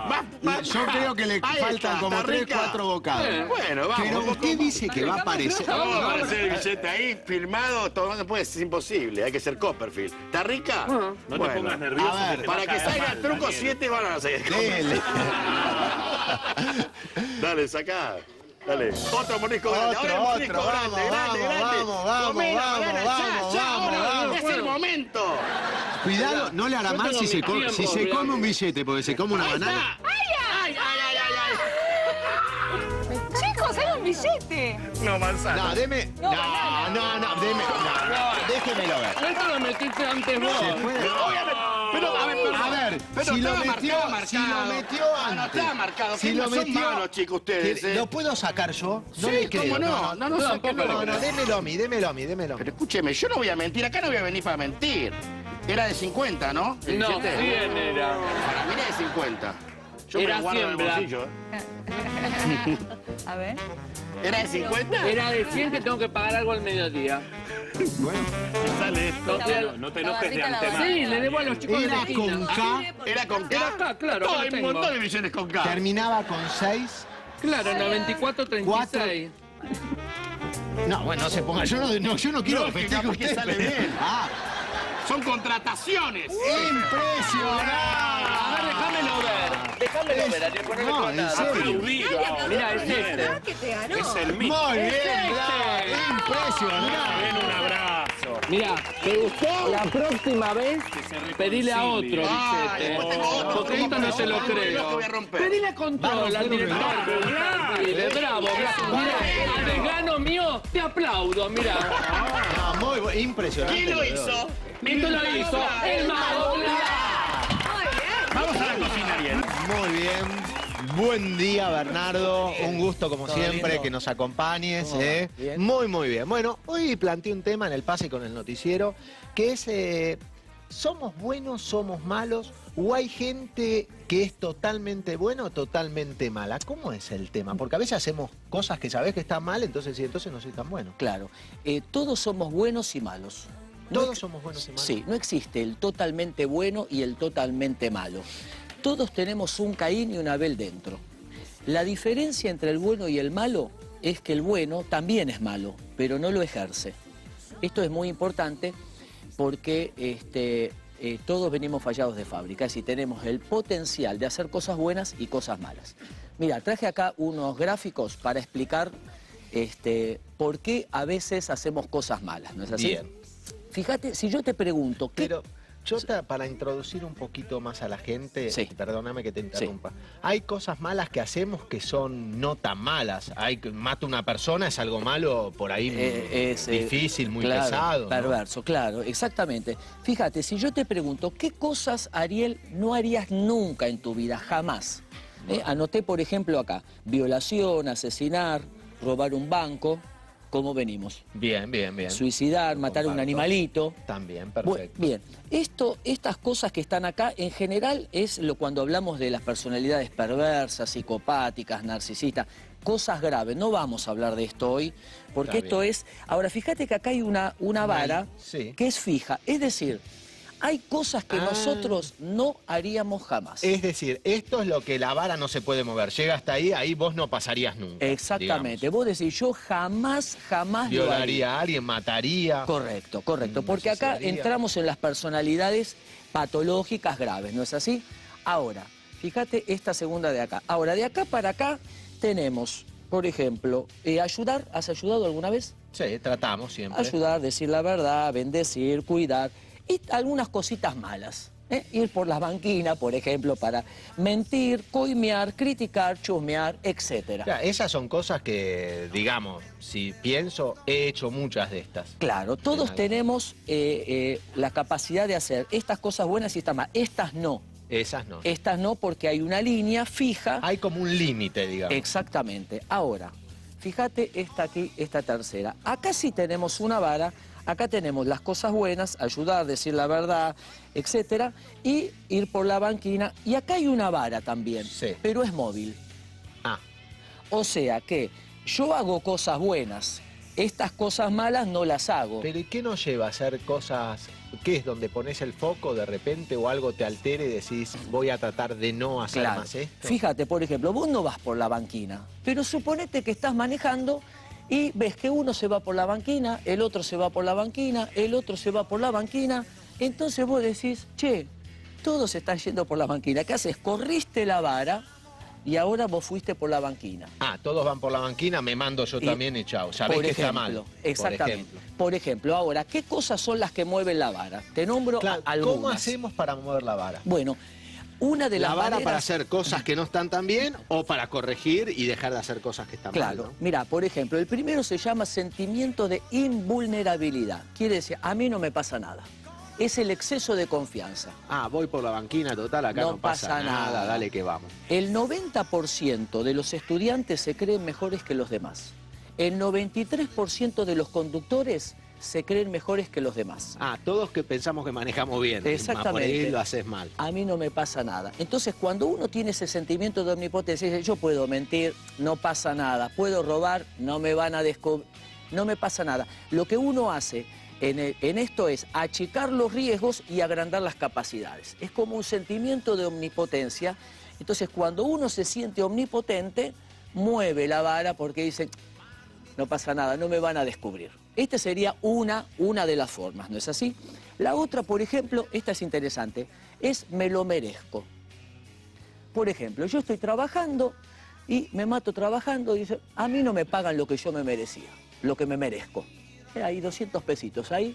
Va- Yo creo que le Ahí faltan está, como está 3, rica. 4 bocados. Eh, Bueno, vamos. Pero usted dice que va a aparecer. Vamos a aparecer el billete ahí, filmado, todo no puede, es imposible, hay que ser Copperfield. ¿Está rica? Ah. No te Bueno. pongas nervioso. A ver, que te va Para que salga mal, el truco, Daniel. siete van a. Dele. Dale, sacá. Dale. Otro mordisco grande. Otro, ahora el mordisco otro, grande, vamos, grande, vamos, grande. vamos, vamos, vamos, banana, vamos, ya, ya, vamos, ahora, vamos. Es el momento. Cuidado, no le hará mal si se, tiempo, si se come un billete, porque se come una banana. ay, billete. No, manzana. No, deme. No, no, no, deme. No, no, déjemelo ver. Esto lo metiste antes vos. Se puede. Pero, a ver, A ver, Pero si lo metió, marcado, si lo metió Ah, antes. no estaba marcado. Si ¿Qué lo no son metió, malos, chicos, ustedes, eh? ¿Lo puedo sacar yo? No Sí, cómo no. No, no, no, no. no, démelo a mí, démelo a mí, démelo a mí. Pero escúcheme, yo no voy a mentir. Acá no voy a venir para mentir. Era de 50, ¿no? El No, billete. 100 era. Para mí era de 50. Yo me lo guardo en el 100, bolsillo, ¿eh? A ver. ¿Era de 50? Era de 100 que tengo que pagar algo al mediodía. Sale esto. No, No, no te enojes de antemano. Sí, le debo a los chicos de la Era con K, ¿Era con K? Era acá, claro, No, hay un montón de millones con K. terminaba con 6. Claro, 94, 36. No, bueno, no se ponga. Yo no, no, yo no quiero No, que festeje usted. sale pero- bien. Ah, Son contrataciones. impresionante. A ver, déjamelo ver. Déjamelo ver, Ariel, ponele No, en serio. Ahora. Mirá, es este. Es el mismo. Muy bien, este. Impresionante. Ven un abrazo. Mirá, ¿te gustó? La próxima vez pedile a otro otro. Porque esto no se lo creo. Pedile control al director. Pedile, bravo, bravo. Mirá, al mío te aplaudo, mirá. No, muy impresionante. ¿Quién lo hizo? Esto lo hizo el mago Vamos a. Muy bien. Buen día, Bernardo. Un gusto, como siempre, que nos acompañes. ¿eh? Muy, muy bien. Bueno, hoy planteé un tema en el pase con el noticiero, que es, eh, ¿somos buenos, somos malos? ¿O hay gente que es totalmente buena o totalmente mala? ¿Cómo es el tema? Porque a veces hacemos cosas que sabes que están mal, entonces sí, entonces no soy tan bueno. Claro, eh, todos somos buenos y malos. Todos somos buenos y malos. Sí, no existe el totalmente bueno y el totalmente malo. Todos tenemos un Caín y un Abel dentro. La diferencia entre el bueno y el malo es que el bueno también es malo, pero no lo ejerce. Esto es muy importante porque este, eh, todos venimos fallados de fábrica, es decir, tenemos el potencial de hacer cosas buenas y cosas malas. Mira, traje acá unos gráficos para explicar este, por qué a veces hacemos cosas malas, ¿no es así? Bien. Fíjate, si yo te pregunto, ¿qué Pero yo te- para introducir un poquito más a la gente, Sí. perdóname que te interrumpa. Hay cosas malas que hacemos que son no tan malas. Hay que mata una persona es algo malo por ahí Eh, es, eh, difícil, muy claro, pesado. ¿no? Perverso, claro, exactamente. Fíjate, si yo te pregunto, ¿qué cosas, Ariel, no harías nunca en tu vida? Jamás. Eh, anoté, por ejemplo, acá, violación, asesinar, robar un banco, ¿cómo venimos? Bien, bien, bien. Suicidar, matar a un animalito. También, perfecto. Bien, esto, estas cosas que están acá, en general, es lo cuando hablamos de las personalidades perversas, psicopáticas, narcisistas, cosas graves. No vamos a hablar de esto hoy, porque Está esto bien. es. Ahora, fíjate que acá hay una, una vara sí. que es fija. Es decir, hay cosas que Ah. nosotros no haríamos jamás. Es decir, esto es lo que la vara no se puede mover. Llega hasta ahí, ahí vos no pasarías nunca. Exactamente. Vos decís, yo jamás, jamás digamos. lo haría. Violaría a alguien, mataría. Correcto, correcto. Mm, Porque acá entramos en las personalidades patológicas graves, ¿no es así? Ahora, fíjate esta segunda de acá. Ahora, de acá para acá tenemos, por ejemplo, eh, ayudar. ¿Has ayudado alguna vez? Sí, tratamos siempre. Ayudar, decir la verdad, bendecir, cuidar. Y algunas cositas malas. ¿eh? Ir por las banquinas, por ejemplo, para mentir, coimear, criticar, chusmear, etcétera. Ya, esas son cosas que, digamos, si pienso, he hecho muchas de estas. Claro, todos tenemos eh, eh, la capacidad de hacer estas cosas buenas y estas malas. Estas no. Esas no. Estas no porque hay una línea fija. Hay como un límite, digamos. Exactamente. Ahora, fíjate esta aquí, esta tercera. Acá sí tenemos una vara. Acá tenemos las cosas buenas, ayudar, decir la verdad, etcétera, y ir por la banquina. Y acá hay una vara también, Sí. pero es móvil. Ah, O sea que yo hago cosas buenas, estas cosas malas no las hago. pero ¿y qué nos lleva a hacer cosas? ¿Qué es donde pones el foco de repente o algo te altere y decís, voy a tratar de no hacer Claro. más esto? Fíjate, por ejemplo, vos no vas por la banquina, pero suponete que estás manejando y ves que uno se va por la banquina, el otro se va por la banquina, el otro se va por la banquina, entonces vos decís, che, todos están yendo por la banquina. ¿Qué haces? Corriste la vara y ahora vos fuiste por la banquina. Ah, todos van por la banquina, me mando yo Y- también y chao. Sabés que está mal. Exactamente. Por ejemplo. Por ejemplo, ahora, ¿qué cosas son las que mueven la vara? Te nombro Claro, algunas. ¿Cómo hacemos para mover la vara? Bueno, una de ¿La las vara maneras... para hacer cosas que no están tan bien o para corregir y dejar de hacer cosas que están Claro, mal? ¿no? mira, por ejemplo, el primero se llama sentimiento de invulnerabilidad. Quiere decir, a mí no me pasa nada. es el exceso de confianza. Ah, voy por la banquina total, acá no, No pasa, pasa nada, nada. dale que vamos. El 90% de los estudiantes se creen mejores que los demás. El 93% de los conductores se creen mejores que los demás. Ah, todos que pensamos que manejamos bien. Por ahí Exactamente. lo haces mal. A mí no me pasa nada. Entonces, cuando uno tiene ese sentimiento de omnipotencia, dice, yo puedo mentir, no pasa nada. Puedo robar, no me van a descubrir, no me pasa nada. Lo que uno hace en, el- en esto es achicar los riesgos y agrandar las capacidades. Es como un sentimiento de omnipotencia. Entonces, cuando uno se siente omnipotente, mueve la vara porque dice, no pasa nada, no me van a descubrir. Esta sería una, una de las formas, ¿no es así? La otra, por ejemplo, esta es interesante, es me lo merezco. Por ejemplo, yo estoy trabajando y me mato trabajando y dice, a mí no me pagan lo que yo me merecía, lo que me merezco. Eh, Hay 200 pesitos ahí,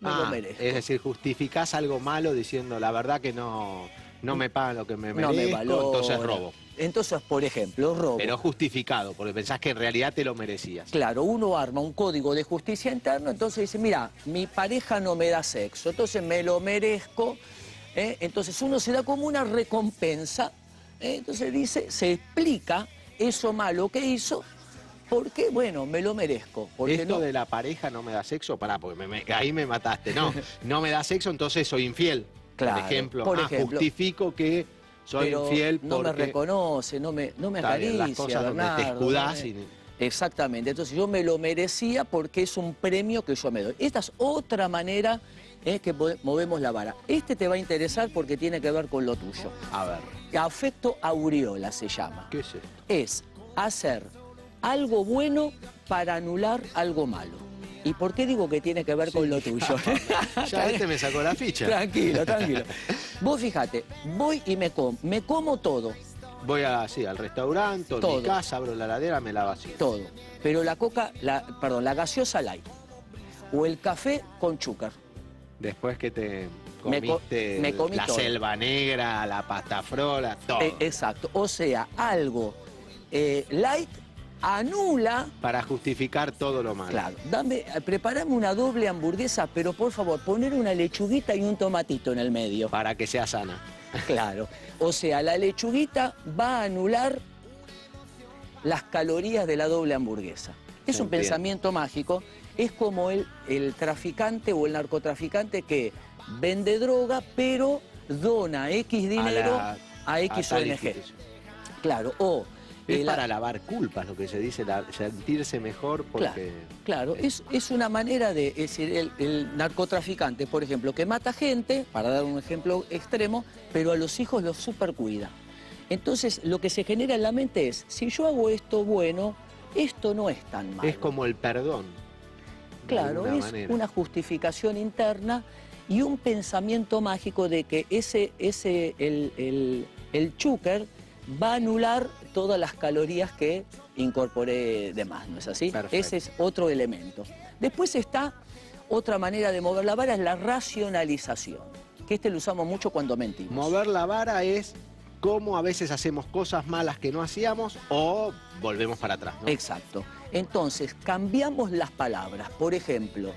me lo Ah, merezco. es decir, justificás algo malo diciendo la verdad que no, no me pagan lo que me no merezco, me valora. entonces robo. Entonces, por ejemplo, robo. Pero justificado, porque pensás que en realidad te lo merecías. Claro, uno arma un código de justicia interno, entonces dice, mira, mi pareja no me da sexo, entonces me lo merezco. ¿eh? Entonces uno se da como una recompensa, ¿eh? entonces dice, se explica eso malo que hizo, porque, bueno, me lo merezco. Porque Esto no, de la pareja no me da sexo, pará, porque me- me- ahí me mataste. No, no me da sexo, entonces soy infiel. Claro, por ejemplo, por Ah, ejemplo. justifico que soy pero infiel no me reconoce, no me, no me bien, acaricia, las cosas donde te Bernardo, escudás no me- y- Exactamente, entonces yo me lo merecía porque es un premio que yo me doy. Esta es otra manera eh, que movemos la vara. Este te va a interesar porque tiene que ver con lo tuyo. A ver, Afecto aureola se llama. ¿qué es esto? Es hacer algo bueno para anular algo malo. ¿Y por qué digo que tiene que ver con lo tuyo? Ya este me sacó la ficha. Tranquilo, tranquilo. Vos fíjate, voy y me como, me como todo, Voy a, sí, al restaurante, o en Todo. mi casa, abro la ladera, me la vacío. todo. Pero la coca, la, perdón, la gaseosa light o el café con azúcar. Después que te Me co- comiste me la todo. selva negra, la pasta frola, todo. Eh, exacto. O sea, algo eh, light anula. Para justificar todo lo malo. Claro, dame, eh, preparame una doble hamburguesa, pero por favor, poner una lechuguita y un tomatito en el medio. Para que sea sana. Claro. O sea, la lechuguita va a anular las calorías de la doble hamburguesa. Es un pensamiento mágico. Es como el, el traficante o el narcotraficante que vende droga, pero dona X dinero a, la- X ONG. Claro, o... Es eh, la- para lavar culpas, lo que se dice, la- sentirse mejor porque... Claro, es, es una manera de, es decir, el, el narcotraficante, por ejemplo, que mata gente, para dar un ejemplo extremo, pero a los hijos los supercuida. Entonces, lo que se genera en la mente es, si yo hago esto bueno, esto no es tan malo. Es como el perdón. Claro, es manera. una justificación interna y un pensamiento mágico de que ese, ese el, el, el chúcar va a anular todas las calorías que incorporé de más, ¿no es así? Perfecto. Ese es otro elemento. Después está otra manera de mover la vara, es la racionalización, que este lo usamos mucho cuando mentimos. Mover la vara es cómo a veces hacemos cosas malas que no hacíamos o volvemos para atrás. ¿no? Exacto. Entonces, cambiamos las palabras. Por ejemplo,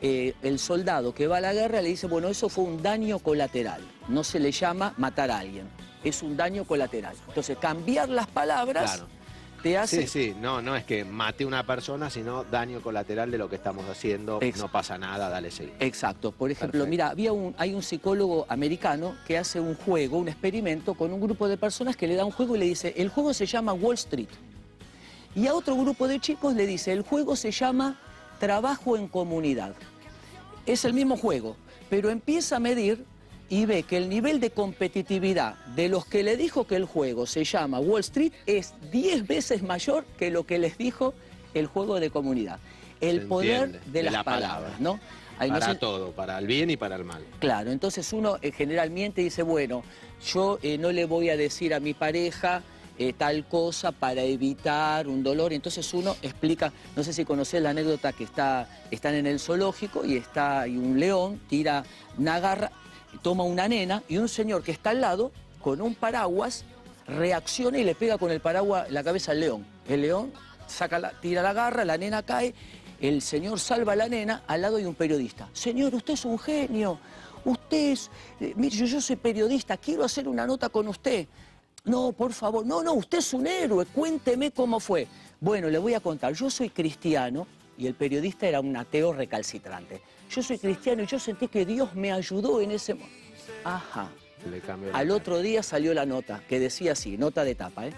eh, el soldado que va a la guerra le dice, bueno, eso fue un daño colateral. No se le llama matar a alguien, es un daño colateral. Entonces, cambiar las palabras Claro. te hace... Sí, sí, no, no es que mate una persona, sino daño colateral de lo que estamos haciendo, Ex- no pasa nada, dale seguir. Exacto. Por ejemplo, Perfecto. mira, había un, hay un psicólogo americano que hace un juego, un experimento con un grupo de personas que le da un juego y le dice, el juego se llama Wall Street. Y a otro grupo de chicos le dice, el juego se llama Trabajo en Comunidad. Es el mismo juego, pero empieza a medir y ve que el nivel de competitividad de los que le dijo que el juego se llama Wall Street es 10 veces mayor que lo que les dijo el juego de comunidad. El Se poder de, de las la palabra. palabras, ¿no? Ahí no para todo, para el bien y para el mal. Claro, entonces uno eh, generalmente dice, bueno, yo eh, no le voy a decir a mi pareja eh, tal cosa para evitar un dolor. Entonces uno explica, no sé si conocés la anécdota que está, están en el zoológico y está y un león tira una garra, toma una nena y un señor que está al lado con un paraguas reacciona y le pega con el paraguas la cabeza al león. El león saca la- tira la garra, la nena cae el señor salva a la nena, al lado hay un periodista. Señor, usted es un genio. Usted es... eh, mire, yo soy periodista, quiero hacer una nota con usted. No, por favor, no, no, usted es un héroe, cuénteme cómo fue. Bueno, le voy a contar, yo soy cristiano y el periodista era un ateo recalcitrante. Yo soy cristiano y yo sentí que Dios me ayudó en ese momento. Ajá. Le Al otro día salió la nota, que decía así, nota de tapa, ¿eh?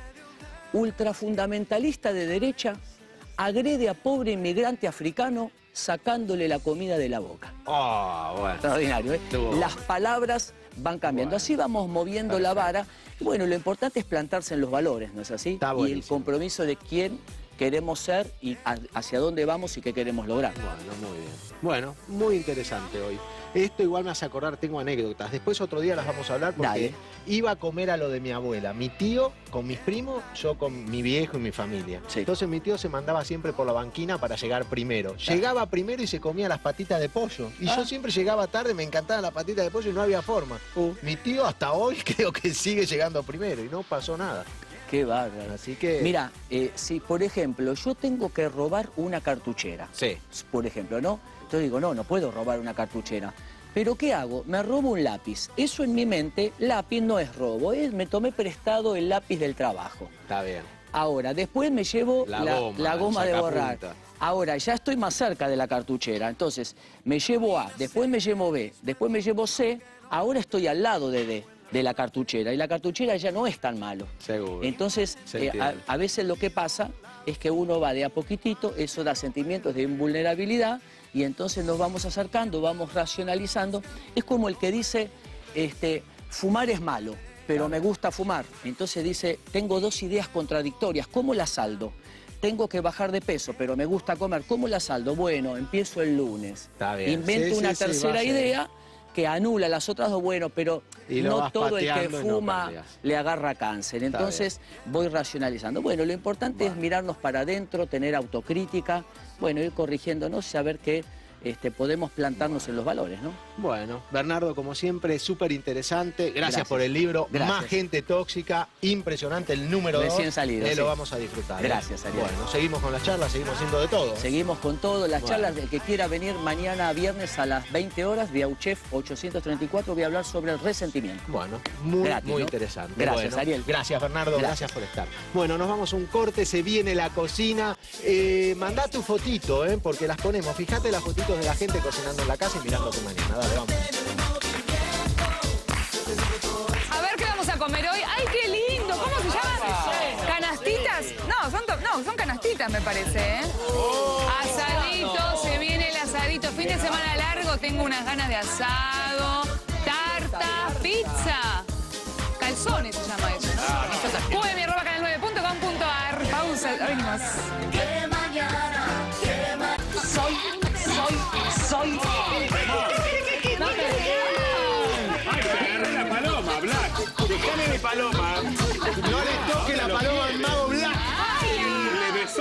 Ultrafundamentalista de derecha agrede a pobre inmigrante africano sacándole la comida de la boca. Ah, bueno. Extraordinario, ¿eh? Las palabras van cambiando. Así vamos moviendo la vara. Bueno, lo importante es plantarse en los valores, ¿no es así? Está y el compromiso de quién queremos ser y hacia dónde vamos y qué queremos lograr. Bueno, muy bien. Bueno, muy interesante hoy. Esto igual me hace acordar, tengo anécdotas. Después otro día las vamos a hablar porque Dale. iba a comer a lo de mi abuela. Mi tío con mis primos, yo con mi viejo y mi familia. Sí. Entonces mi tío se mandaba siempre por la banquina para llegar primero. Llegaba primero y se comía las patitas de pollo. Y Ah. yo siempre llegaba tarde, me encantaban las patitas de pollo y no había forma. Uh. Mi tío hasta hoy creo que sigue llegando primero y no pasó nada. Qué bárbaro. Así que... Mira, eh, si por ejemplo yo tengo que robar una cartuchera, Sí. por ejemplo, ¿no? Entonces digo, no, no puedo robar una cartuchera. Pero ¿qué hago? Me robo un lápiz. Eso en mi mente, lápiz no es robo, es me tomé prestado el lápiz del trabajo. Está bien. Ahora, después me llevo La la, goma, la el goma de borrar. Ahora, ya estoy más cerca de la cartuchera. Entonces, me llevo A, después me llevo B, después me llevo C. Ahora estoy al lado de D, de la cartuchera. Y la cartuchera ya no es tan malo. Seguro. Entonces, Se eh, a, veces lo que pasa es que uno va de a poquitito, eso da sentimientos de invulnerabilidad y entonces nos vamos acercando, vamos racionalizando. Es como el que dice, este, fumar es malo, pero me gusta fumar. Entonces dice, tengo dos ideas contradictorias, ¿cómo las saldo? Tengo que bajar de peso, pero me gusta comer. ¿Cómo las saldo? Bueno, empiezo el lunes. Está bien. Invento Sí, una sí, tercera idea que anula las otras dos, bueno, pero no todo el que no fuma le agarra cáncer. Entonces voy racionalizando. Bueno, lo importante es mirarnos para adentro, tener autocrítica, bueno, ir corrigiéndonos y saber que este, podemos plantarnos en los valores, ¿no? Bueno, Bernardo, como siempre, súper interesante. Gracias, Gracias. por el libro. Gracias. Más gente tóxica, impresionante el número Recién dos. salido, Eh, sí. Lo vamos a disfrutar. ¿eh? Gracias, Ariel. Bueno, seguimos con las charlas, seguimos haciendo de todo. Seguimos con todo, las Bueno. charlas del que quiera venir mañana viernes a las 20 horas, vía UCHEF 834, voy a hablar sobre el resentimiento. Bueno, muy, Gratis, muy ¿no? interesante. Gracias, Bueno, Ariel. Gracias, Bernardo. Gracias. Gracias. por estar. Bueno, nos vamos a un corte, se viene la cocina. Eh, mandá tu fotito, ¿eh? porque las ponemos. Fíjate las fotitos de la gente cocinando en la casa y mirando tu mañana. Dale, vamos. A ver qué vamos a comer hoy. ¡Ay, qué lindo! ¿Cómo se llama? ¿Canastitas? No, son, no, son canastitas, me parece, ¿eh? Asadito, se viene el asadito. Fin de semana largo, tengo unas ganas de asado. Tarta, pizza. Calzones se llama eso, ¿no? Juegue mi arroba canal9.com.ar. Pausa, venimos. Dejale mi paloma.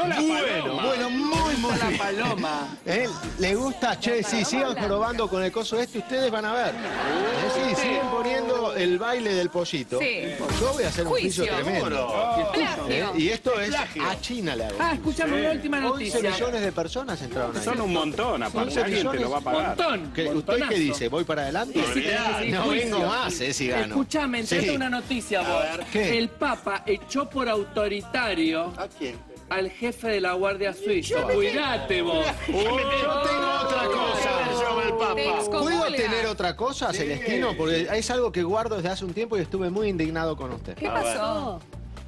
La Bueno, paloma. bueno, muy, muy La paloma. ¿Eh? ¿Le gusta? Che, sí, sigan jorobando con el coso este, ustedes van a ver. ¿Eh? Sí, siguen poniendo el baile del pollito. Sí. Yo voy a hacer un Juicio. tremendo. ¿Eh? Y esto es a China le hago. Ah, escuchame una última 11 noticia. millones de personas entraron ahí. Son un montón, aparte. 11 Alguien te lo va a pagar. Montón. ¿Qué- ¿Usted qué dice? ¿Voy para adelante? Sí, sí, sí, no juicio. vengo más, eh, si gano. Escuchame, entrate Sí. una noticia vos. ¿Qué? El Papa echó por autoritario ¿A quién? Al jefe de la Guardia Suiza. Cuidate vos. Yo tengo otra cosa. ¿Puedo tener otra cosa, Celestino? Porque es algo que guardo desde hace un tiempo y estuve muy indignado con usted. ¿Qué pasó?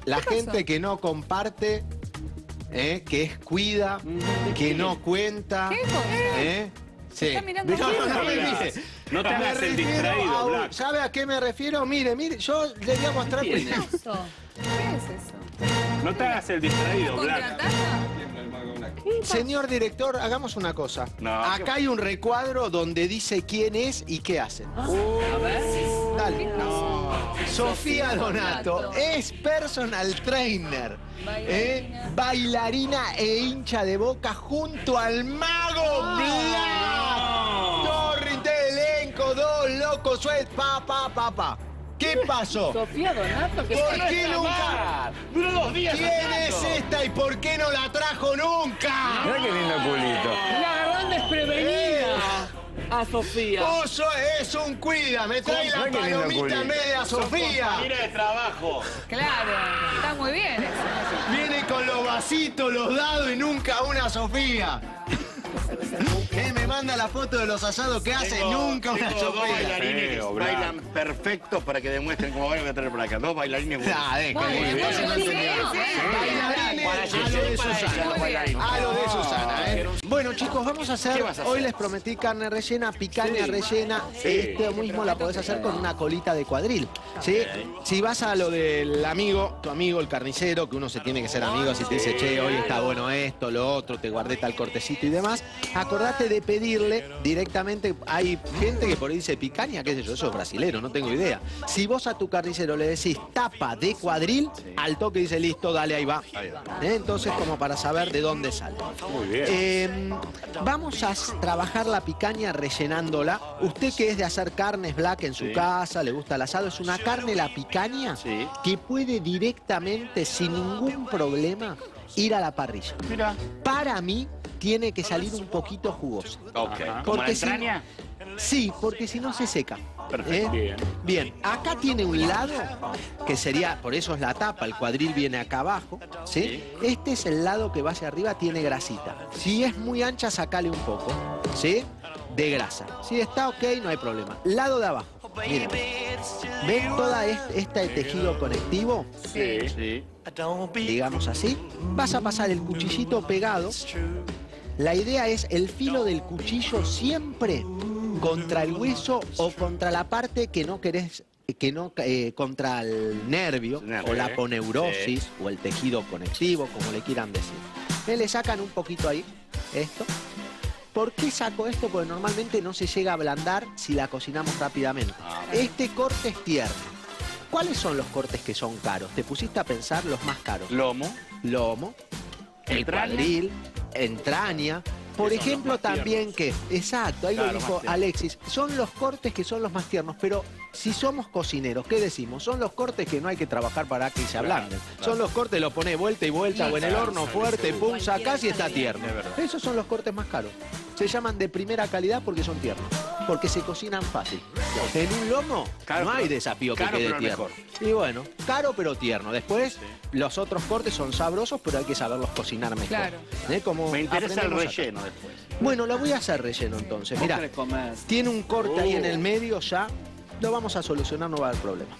La ¿Qué pasó? gente que no comparte, ¿eh? que es cuida, que no cuenta. ¿Qué? ¿eh? Sí. está mirando No, no, no No mire. No te Me hagas el refiero distraído, a un- Black. ¿Sabe a qué me refiero? Mire, mire, yo le voy a mostrar ¿Quién primero. ¿Qué es eso? No te hagas el distraído, Black. Señor director, hagamos una cosa. No, Acá hay un recuadro donde dice quién es y qué hace. Dale. Sofía Donato es personal trainer, ¿eh? bailarina e hincha de boca junto al mago Black. Torrente, elenco, dos locos, suet, pa, pa, pa, pa. ¿Qué ¿Qué pasó? Sofía Donato, que ¿Por qué nunca? Duró dos días. ¿Quién es esta y por qué no la trajo nunca? Mirá qué lindo culito. La agarran desprevenida a Sofía. Oso es un cuida, me trae la palomita culito. en vez de a Sofía. Mira de trabajo. Claro, está muy bien eso. Viene con los vasitos, los dados y nunca una Sofía. Eh, me manda la foto de los asados que hace, Tengo- nunca una tengo dos bailarines que Feo, blanco. bailan perfectos para que demuestren cómo. Voy a traer por acá. Dos bailarines buenos. Ah, Muy bien, bien, sí. Bailarines a lo de Susana. bailarines. A lo de Susana, ¿eh? Bueno, chicos, vamos a hacer. ¿Qué vas a hacer? Hoy les prometí carne rellena, picaña rellena. Este mismo la podés hacer con una colita de cuadril. ¿sí? Si vas a lo del amigo, tu amigo, el carnicero, que uno se tiene que ser amigo, si te dice, che, hoy está bueno esto, lo otro, te guardé tal cortecito y demás, acordate de pedirle directamente. Hay gente que por ahí dice picaña, qué sé yo, eso es brasilero, no tengo idea. Si vos a tu carnicero le decís tapa de cuadril, al toque dice, listo, dale, ahí va. ¿Eh? Entonces, como para saber de dónde sale. Muy bien. Eh, vamos a trabajar la picaña rellenándola. Usted que es de hacer carnes black en su casa, le gusta el asado, es una carne la picaña Sí. que puede directamente, sin ningún problema, ir a la parrilla. Mira. Para mí, tiene que salir un poquito jugosa. Ok. ¿Como la Porque si- entraña? Sí, porque si no se seca. Perfecto. ¿eh? Bien, acá tiene un lado que sería, por eso es la tapa, el cuadril viene acá abajo, ¿sí? Este es el lado que va hacia arriba, tiene grasita. Si es muy ancha, sacale un poco, ¿sí? De grasa. Si está ok, no hay problema. Lado de abajo, miren. ¿Ven toda est- este tejido conectivo? Sí. Sí. digamos así, vas a pasar el cuchillito pegado. La idea es el filo del cuchillo siempre contra el hueso o contra la parte que no querés, que no, eh, contra el nervio El nervio, o la ¿eh? aponeurosis o el tejido conectivo, como le quieran decir. Eh, Le sacan un poquito ahí, esto. ¿Por qué saco esto? Porque normalmente no se llega a ablandar si la cocinamos rápidamente. Este corte es tierno. ¿Cuáles son los cortes que son caros? ¿Te pusiste a pensar los más caros? Lomo. Lomo, el cuadril, entraña. Por ejemplo, también que, exacto, ahí Claro, lo dijo. Alexis, son los cortes que son los más tiernos, pero si somos cocineros, ¿qué decimos? Son los cortes que no hay que trabajar para que se ablanden. Son los cortes, lo pones vuelta y vuelta o en el horno fuerte, pum, sacás y está tierno. Esos son los cortes más caros. Se llaman de primera calidad porque son tiernos, porque se cocinan fácil. En un lomo Caro, no hay desafío que caro, quede tierno. mejor. Y bueno, caro pero tierno. Después, los otros cortes son sabrosos, pero hay que saberlos cocinar mejor. Claro. ¿Eh? Como Me interesa el acá. relleno después. Bueno, lo voy a hacer relleno entonces. ¿Vos Mira, tiene un corte ahí Uh. en el medio ya. Lo vamos a solucionar, no va a haber problema.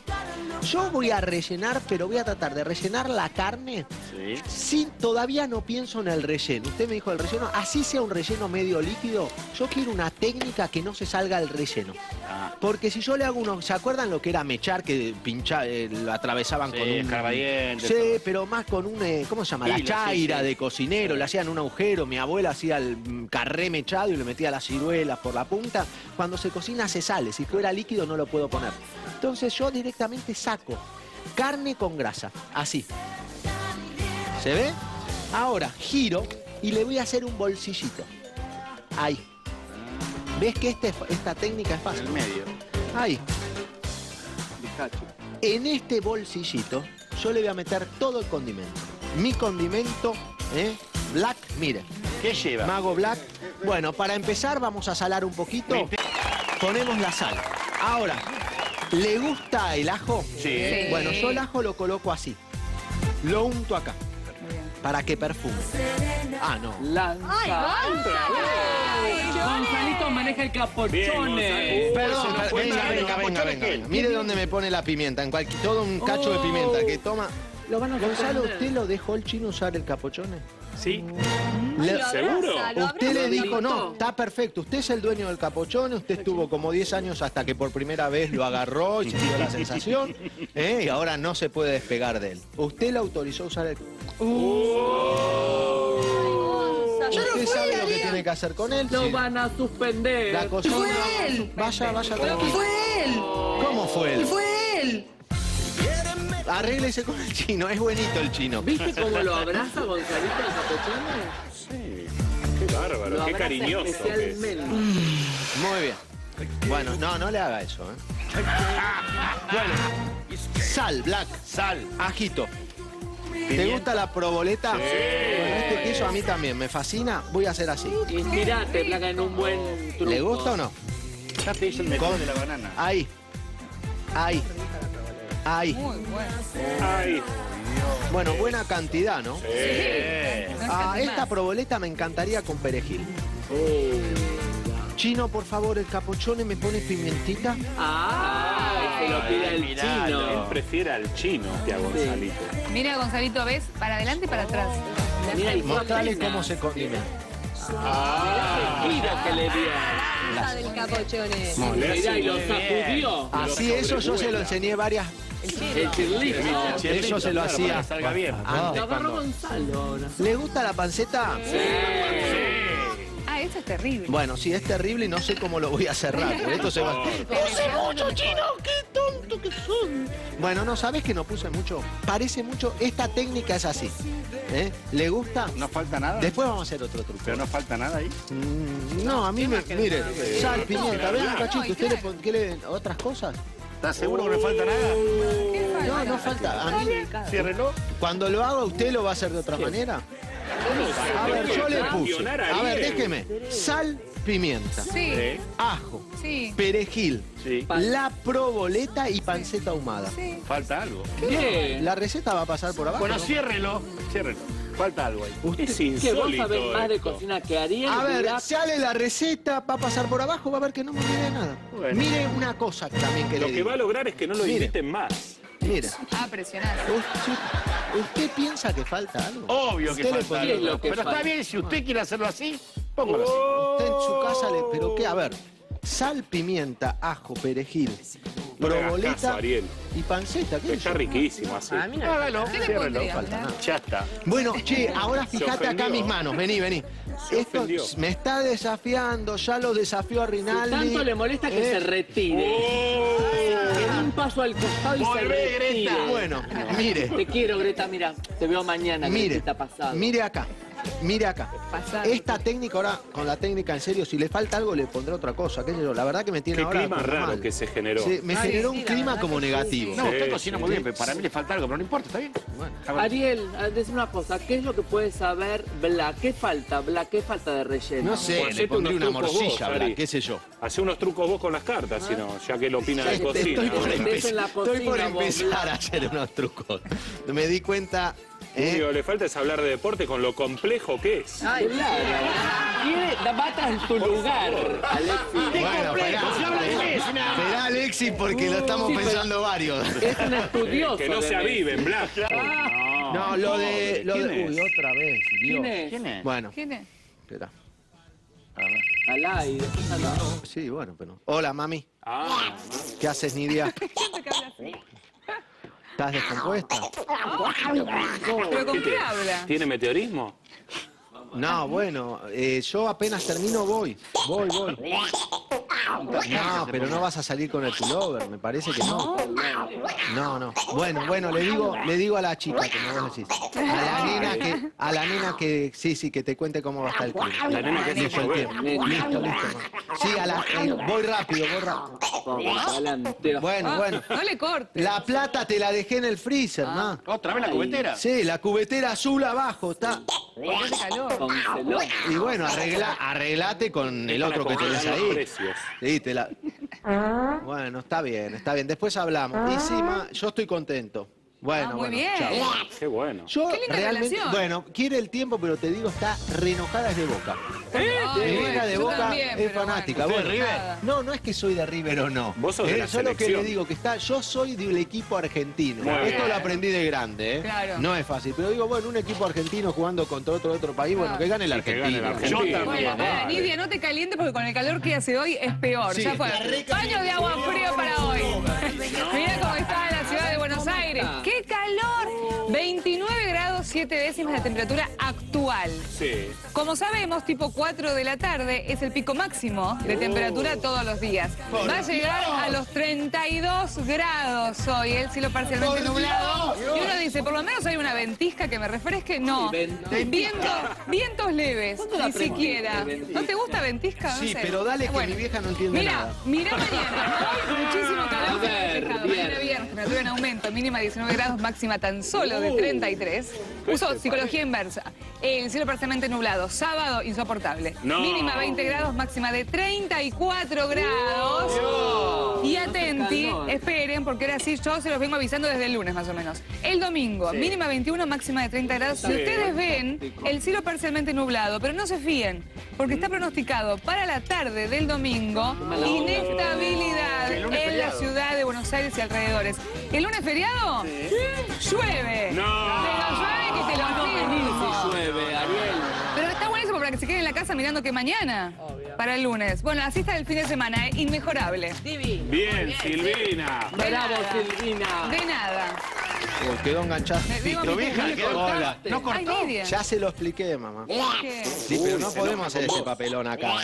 Yo voy a rellenar, pero voy a tratar de rellenar la carne Sí. sin, todavía no pienso en el relleno. Usted me dijo el relleno, así sea un relleno medio líquido, yo quiero una técnica que no se salga el relleno. Ah. Porque si yo le hago uno, ¿se acuerdan lo que era mechar que pincha, eh, lo atravesaban Sí, con un Sí, pero más con un eh, ¿cómo se llama? La chaira sí. de cocinero, le hacían un agujero, mi abuela hacía el mm, carré mechado y le metía las ciruelas por la punta. Cuando se cocina se sale, si fuera líquido no lo puedo poner. Entonces yo directamente saco carne con grasa, así. ¿Se ve? Ahora giro y le voy a hacer un bolsillito. Ahí. ¿Ves que este- esta técnica es En fácil? el medio. Ahí. En este bolsillito yo le voy a meter todo el condimento. Mi condimento, ¿eh? Black, mire. ¿Qué lleva? Mago Black. Bueno, para empezar vamos a salar un poquito. Ponemos la sal. Ahora, ¿le gusta el ajo? Sí. Bueno, yo el ajo lo coloco así. Lo unto acá, Muy bien. para que perfume. Ah, no. Lanza. Gonzalito maneja el capochone. Perdón, no venga, venga, venga, venga. Mire dónde me pone la pimienta, en cualquier, todo un cacho de pimienta que toma. Lo van a Gonzalo. ¿usted lo dejó el chino usar el capochone? Sí. Le- ¿Seguro? Usted le dijo, no, está perfecto, usted es el dueño del capochone, usted estuvo como 10 años hasta que por primera vez lo agarró y sintió la sensación, ¿eh? y ahora no se puede despegar de él. Usted le autorizó a usar el... Usted sabe lo que tiene que hacer con él. Lo Sí. van a suspender. La cocina... Vaya, vaya, tranquilo. él! ¿Cómo fue él? ¡Fue él! Arréglese con el chino, es bonito el chino. ¿Viste cómo lo abraza Gonzalito el capochone? Qué bárbaro, Lo qué cariñoso. es. especialmente. Muy bien. Bueno, no, no le haga eso, ¿eh? Bueno, sal, black, sal, ajito. ¿Te gusta la proboleta? Bueno, este queso a mí también me fascina. Voy a hacer así. Inspirate, placa, en un buen truco. ¿Le gusta o no? Ya te hice el Con- de la banana. Ahí. Ahí. Ahí. Muy bueno. Ay, Bueno, buena cantidad, ¿no? No Ah, es esta proboleta me encantaría con perejil. Chino, por favor, el capuchone me pone pimentita. Ah, se lo pide el Él chino. prefiere al chino que a Gonzalito. Mira, Gonzalito, ves para adelante y para atrás. Mira, Mostrale cómo se condimenta. Mira que le dio. La del capochone. Mira, y lo sacudió. Así eso yo se lo enseñé varias. El chirlito. Eso se lo claro, hacía. salga bien. Gonzalo. ¿Le gusta la panceta? Ah, eso es terrible. Bueno, sí, es terrible y no sé cómo lo voy a cerrar. pero Esto se va. Puse mucho, chino. Bueno, no, ¿sabes que no puse mucho? Parece mucho. Esta técnica es así. ¿Eh? ¿Le gusta? No falta nada. Después vamos a hacer otro truco. Pero no falta nada ahí. Mm, No, a mí me. Mire, sal, pimienta, ven un cachito. ¿Usted le pon- quiere otras cosas? ¿Estás seguro que no falta nada? No, no falta. A mí, Ciérrelo. cuando lo haga, ¿usted lo va a hacer de otra manera? A ver, yo le puse. A ver, déjeme. Sal, pimienta, Sí, ajo, sí, perejil, Sí. la proboleta y panceta ahumada. sí. Falta algo. Bien. La receta va a pasar por abajo. Bueno, ¿no? ciérrelo. Ciérrelo. Falta algo ahí. Usted- Es Que vos insólito sabés más de esto. cocina que Ariel. A ver, sale la receta, va a pasar por abajo, va a ver que no me olvidé nada. Bueno. Mire una cosa también que Lo le que digo. va a lograr es que no lo Mire. inviten más. Mira, Ah, presionar. usted, usted piensa que falta algo. Obvio que Usted le falta pondría algo. algo. que Pero está falta. bien, si usted quiere hacerlo así, póngalo así. Usted en su casa le. ¿Pero qué? A ver. Sal, pimienta, ajo, perejil, No le hagas proboleta Ariel. y panceta. ¿Qué es Está eso? riquísimo así. Hágalo. ¿Qué le Ciérrelo. pondría? falta nada. Ya está. Bueno, che, ahora fíjate acá ofendió. mis manos. Vení, vení. Se Esto ofendió. me está desafiando, ya lo desafió a Si Rinaldi. tanto le molesta que Eh, se retire. Que dé un paso al costado y se Volvé, retire. Greta. Bueno, mire, Te quiero, Greta, mira. Te veo mañana, mire, Gretita pasado. mire acá. Mire acá. Esta técnica ahora, con la técnica en serio, si le falta algo le pondré otra cosa. ¿Qué sé yo? La verdad que me tiene Qué ahora clima raro mal. que se generó. Me generó un clima como negativo. No, usted Sí, cocina sí. muy bien, pero para mí le falta algo, pero no importa, está bien. Ariel, a- decime una cosa. ¿Qué es lo que puede saber Black? ¿Qué falta, Black? ¿Qué falta de relleno? No sé, le pondré una vos, morcilla, Ari. Bla, qué sé yo. Hace unos trucos vos con las cartas, si no, ya que él opina de cocina. estoy por vos, empezar Bla. a hacer unos trucos. Me di cuenta. ¿Eh? que le falta es hablar de deporte con lo complejo que es. Claro. Quiere, da bata en tu lugar, Alexis. Bueno, esperá, Si habla de esperá, Alexis, porque lo estamos Sí, pero- pensando varios. Es un estudioso. que no se aviven, Blas. No, lo de. Lo ¿Quién de es? uy, otra vez. ¿Quién Dios. es? ¿Quién es? Bueno, ¿Quién es? espera. Al aire. al aire. Sí, bueno, pero. Hola, mami. Ah, ¿Qué haces, Nidia? Siempre que habla así. ¿Estás descompuesta? ¿Pero con qué habla? ¿Tiene meteorismo? No, bueno, eh, yo apenas termino voy. Voy, voy. No, pero no vas a salir con el pullover, me parece que no. No, no. Bueno, bueno, le digo, le digo a la chica que me vos decís. A la nena que, a la nena que, sí, sí, que te cuente cómo va a estar el clima. La nena que Listo, el tiempo. Listo, listo. ma. Sí, a la, eh, voy rápido, voy rápido. Bueno, Ah, bueno. No le cortes. La plata te la dejé en el freezer, ma. ¿Otra vez la cubetera? Sí, la cubetera azul abajo, está. Calor. Pónselo. Y bueno, arregla, arreglate con el otro que tenés ahí. precios. Sí, te la- Bueno, está bien, está bien. Después hablamos. Y sí, ma, yo estoy contento. Bueno, Ah, muy bueno, bien. chao. Qué bueno. Yo Qué linda realmente, relación. bueno, quiere el tiempo, pero te digo, está re enojada es de Boca. Bueno, hija de Boca también, es fanática. bueno. Bueno. No, no es que soy de River o no. Vos sos de la yo lo que le digo que está, yo soy del equipo argentino. Muy Esto bien. lo aprendí de grande, ¿eh? Claro. No es fácil, pero digo, bueno, un equipo argentino jugando contra otro otro país, bueno, que gane el Sí, que gane el argentino. Yo Bueno, también. nada, Nidia, no te calientes porque con el calor que hace hoy es peor. Sí, ya fue. de agua frío para hoy. Mira cómo está la ciudad de Buenos Aires. ¡Qué calor! 29 grados siete décimas de temperatura actual. Sí. Como sabemos, tipo 4 de la tarde es el pico máximo de temperatura todos los días. Va a llegar a los 32 grados hoy, el cielo parcialmente nublado. Y uno dice, por lo menos hay una ventisca que me refresque. No, vientos, vientos leves, la ni siquiera. ¿No te gusta ventisca? No Sí, sé. pero dale que mi vieja no entiende Mira, nada. mira mañana. Hoy muchísimo calor. Mañana viernes, temperatura en aumento, mínima 19 grados, máxima tan solo de 33. Uso psicología inversa. El cielo parcialmente nublado. Sábado, insoportable. No. Mínima 20 grados, máxima de 34 grados. Y atenti, esperen, porque ahora sí yo se los vengo avisando desde el lunes más o menos. El domingo, mínima 21, máxima de 30 grados. Si ustedes ven, el cielo parcialmente nublado, pero no se fíen, porque está pronosticado para la tarde del domingo inestabilidad en la ciudad de Buenos Aires y alrededores. ¿El lunes feriado? Llueve. No. Pero llueve que te lo llueve, Ariel. Pero está buenísimo para que se queden en la casa mirando que mañana, para el lunes. Bueno, así está el fin de semana, ¿eh? inmejorable. Bien, Silvina. De Bravo, nada. Silvina. De nada. Oh, quedó digo Pito, mi- vieja, ¿No Ay, cortó. Nidia. Ya se lo expliqué, mamá. ¿Qué? Sí, pero no podemos hacer ese papelón acá.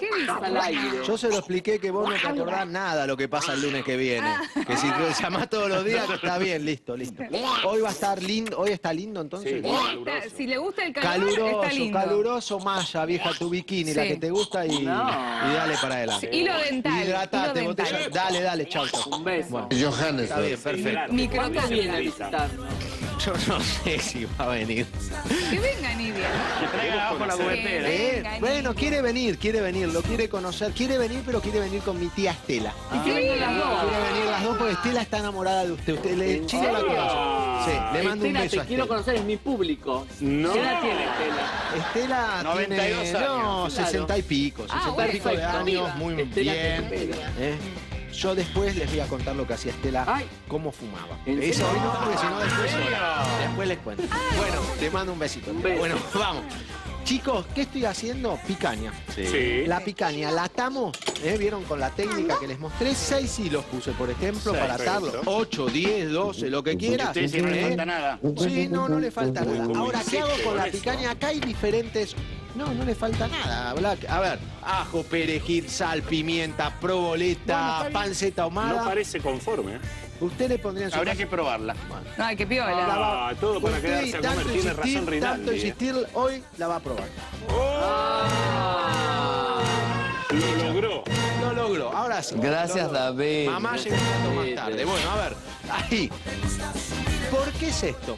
¿Qué dice? Al aire. Yo se lo expliqué que vos no te acordás nada lo que pasa el lunes que viene. Que si te llamás todos los días, está bien, listo, listo. Hoy va a estar lindo, hoy está lindo entonces. Está- Si le gusta el calor, Caluroso, está lindo. caluroso, malla, vieja, tu bikini, la que te gusta y, y dale para adelante. Sí, hilo dental, Hidratate, hilo dental. botella. Dale, dale, chau, chau. Un beso. Bueno, está bien, perfecto. Viene a visitarnos? Yo no sé si va a venir. Que venga, Nidia. Traiga abajo la Que cubetera. Eh, bueno, quiere venir, quiere venir, lo quiere conocer, quiere venir, pero quiere venir con mi tía Estela. Y que vengan las dos. Quiere venir las dos porque Estela está enamorada de usted. Usted le chino la conoce. Sí, le mando un Estela, beso a te quiero Estela. conocer, es mi público. No. ¿Qué edad tiene Estela? Estela 92 tiene, años. no, Claro. 60 y pico, Ah, 60 y pico de años, muy Estela te bien. ¿eh? Yo después les voy a contar lo que hacía Estela, Ay. cómo fumaba. ¿En Eso hoy no, porque si no después, después les cuento. Bueno, te mando un besito. Un beso. Bueno, vamos. Chicos, ¿qué estoy haciendo? Picaña. Sí. La picaña, la atamos, ¿eh? ¿vieron con la técnica que les mostré? Seis hilos puse, por ejemplo, Seis, para atarlo. perfecto. 8, 10, 12, lo que quieras. Dice que no le ¿eh? falta nada. Sí, no, no le falta nada. Ahora, ¿qué hago con la picaña? Acá hay diferentes... No, no le falta nada. Black. A ver, ajo, perejil, sal, pimienta, proboleta, panceta No ahumada. parece conforme. ¿eh? Usted le pondría en su Habría casa- que probarla. No, ay, qué piola. Ah, todo para Usted, quedarse a tanto comer. Tiene insistir, razón tanto Rinaldi. ¿eh? insistir, hoy la va a probar. Lo logró. Lo logró. Ahora sí. Gracias, logró. David. Mamá llega un rato más tarde. Bueno, a ver. Ahí. ¿Por qué es esto?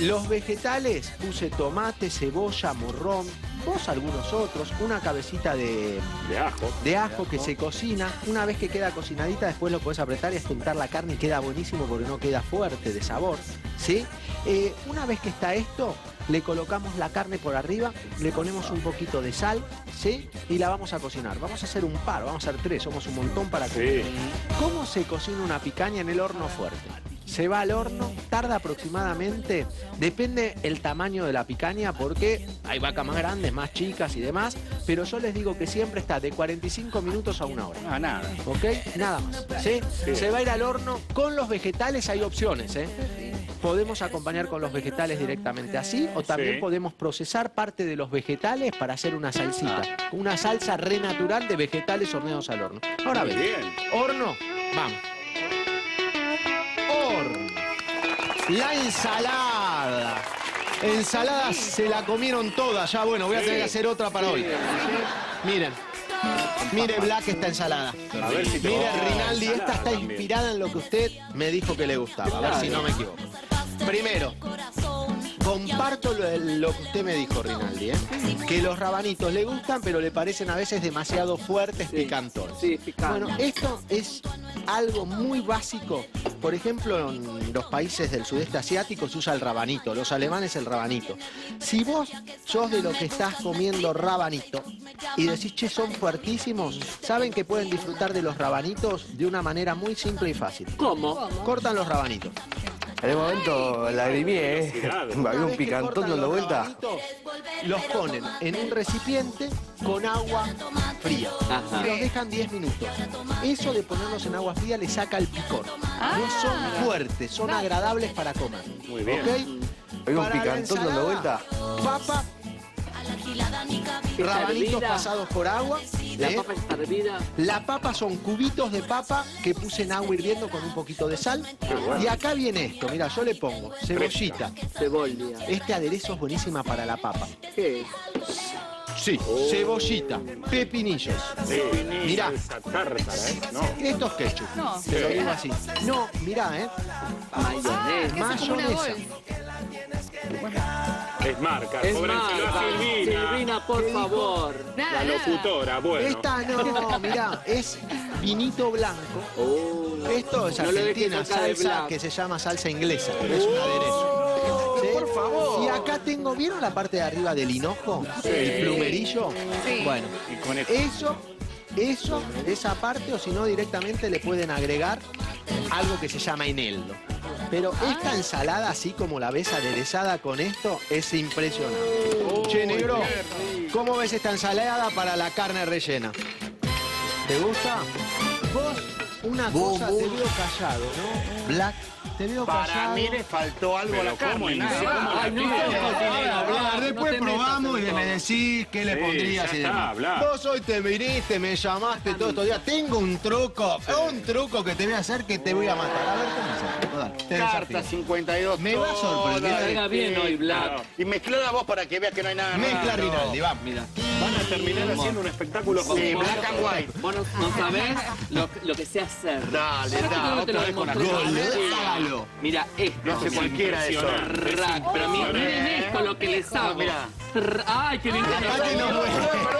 Los vegetales, puse tomate, cebolla, morrón, vos algunos otros, una cabecita de, De ajo. de ajo que se cocina. Una vez que queda cocinadita, después lo podés apretar y estuntar la carne y queda buenísimo porque no queda fuerte de sabor. ¿sí? Eh, una vez que está esto, le colocamos la carne por arriba, le ponemos un poquito de sal, ¿sí? Y la vamos a cocinar. Vamos a hacer un par, vamos a hacer tres, somos un montón para comer. Sí. ¿Cómo se cocina una picaña en el horno fuerte? Se va al horno, tarda aproximadamente, depende el tamaño de la picaña, porque hay vacas más grandes, más chicas y demás, pero yo les digo que siempre está de 45 minutos a una hora. No, nada. ¿Ok? Nada más. ¿sí? Se va a ir al horno con los vegetales, hay opciones, ¿eh? Podemos acompañar con los vegetales directamente así, o también Sí. podemos procesar parte de los vegetales para hacer una salsita. Una salsa renatural de vegetales horneados al horno. Ahora bien. horno, vamos. La ensalada. Ensalada se la comieron todas, ya bueno, voy a tener que hacer otra para hoy. Miren. Mire Black esta ensalada. A ver si te Mire Rinaldi, esta está inspirada en lo que usted me dijo que le gustaba. A ver si no me equivoco. Primero, comparto lo, lo que usted me dijo, Rinaldi, ¿eh? que los rabanitos le gustan, pero le parecen a veces demasiado fuertes, picantones. Sí, picante. Bueno, esto es algo muy básico. Por ejemplo, en los países del sudeste asiático se usa el rabanito, los alemanes el rabanito. Si vos sos de lo que estás comiendo rabanito y decís, che, son fuertísimos, saben que pueden disfrutar de los rabanitos de una manera muy simple y fácil. ¿Cómo? Cortan los rabanitos. En el momento lagrimé, ¿eh? Había un picantón dando vuelta. Los ponen en un recipiente con agua fría. Ajá. Y los dejan 10 minutos. Eso de ponerlos en agua fría le saca el picor. No son fuertes, son agradables para comer. Muy bien. ¿Ok? Oiga, un Para picantón dando vuelta. Papa, rabanitos pasados por agua. La ¿eh? papa está hervida. La papa son cubitos de papa que puse en agua hirviendo con un poquito de sal. Y acá viene esto, mira, yo le pongo cebollita. Cebolla. Este aderezo es buenísima para la papa. ¿Qué es? Sí, cebollita, pepinillos. Mirá, Esa tártara, ¿eh? No. esto es ketchup. No. Te lo digo así. No, mirá, ¿eh? Ah, como una Mayonesa. Es marca. Es marca. Silvina. Silvina, por favor. Nada, La nada. locutora, bueno. Esta no, mirá, es vinito blanco. Oh. Esto es No argentina, salsa que se llama salsa inglesa, pero es un aderezo. ¿Sí? Por favor. Y acá tengo, ¿vieron la parte de arriba del hinojo? El plumerillo. Sí. Bueno, Y con esto. eso, eso, esa parte, o si no, directamente le pueden agregar algo que se llama eneldo. Pero esta ensalada, así como la ves aderezada con esto, es impresionante. che, negro, ¿cómo ves esta ensalada para la carne rellena? ¿Te gusta? Vos, una cosa, te veo callado, ¿no? Black, te veo Para callado. mí le faltó algo a la carne. Y nada. no, ¿cómo la no, no, después probamos y me decís qué le pondrías y demás. Vos hoy te viniste, me llamaste todos estos días. Tengo un truco, un truco que te voy a hacer que te voy a matar. A ver, ¿cómo te Carta desafío. 52. Me va a sorprender. bien hoy, Black. Y mezcló la voz para que veas que no hay nada Mezcla. Rinaldi, vamos. Mira. Van a terminar haciendo un espectáculo Sí, black and white. Vos no, sabés lo, que sé hacer. Dale, ¿Sabés que dale, no te lo otra vez con la Mira, esto. No hace cualquiera eso. Rack, pero mi- miren esto lo que les hago. mirá. Trr- Ay, qué lindo.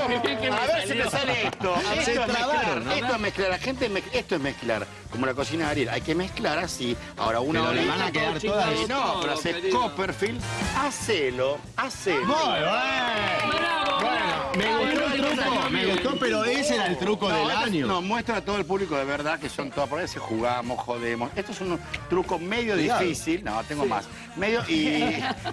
Me A ver si me sale esto. Se Esto es trabaron, mezclar. Esto es mezclar. La gente esto es mezclar. Como la cocina de Ariel. Hay que mezclar así. Ahora una horita, van a quedar todo todas-. No, pero hace. Copperfield. Hacelo. Hacelo. Bravo, bravo. Me gustó el truco, me gustó, pero ese era el truco del esto es- año. No, muestra a todo el público de verdad que son todas por ahí, jugamos, jodemos. Esto es un truco medio Cuidado. difícil, no, tengo más, medio y,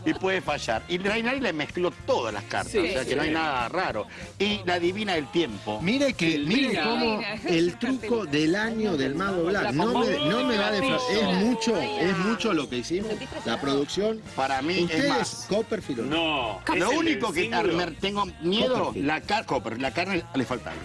y puede fallar. Y Reinari le mezcló todas las cartas, Sí, o sea que sí. no hay nada raro. Y la adivina el tiempo. Mire que, mire Mira. cómo el truco del año del mago Black no me, no me va a defraudar. Es mucho, es mucho lo que hicimos. La producción. Para mí es ¿Ustedes, más. Copperfield no? No. Lo único del que tengo miedo, la, car Copper, la carne le falta algo.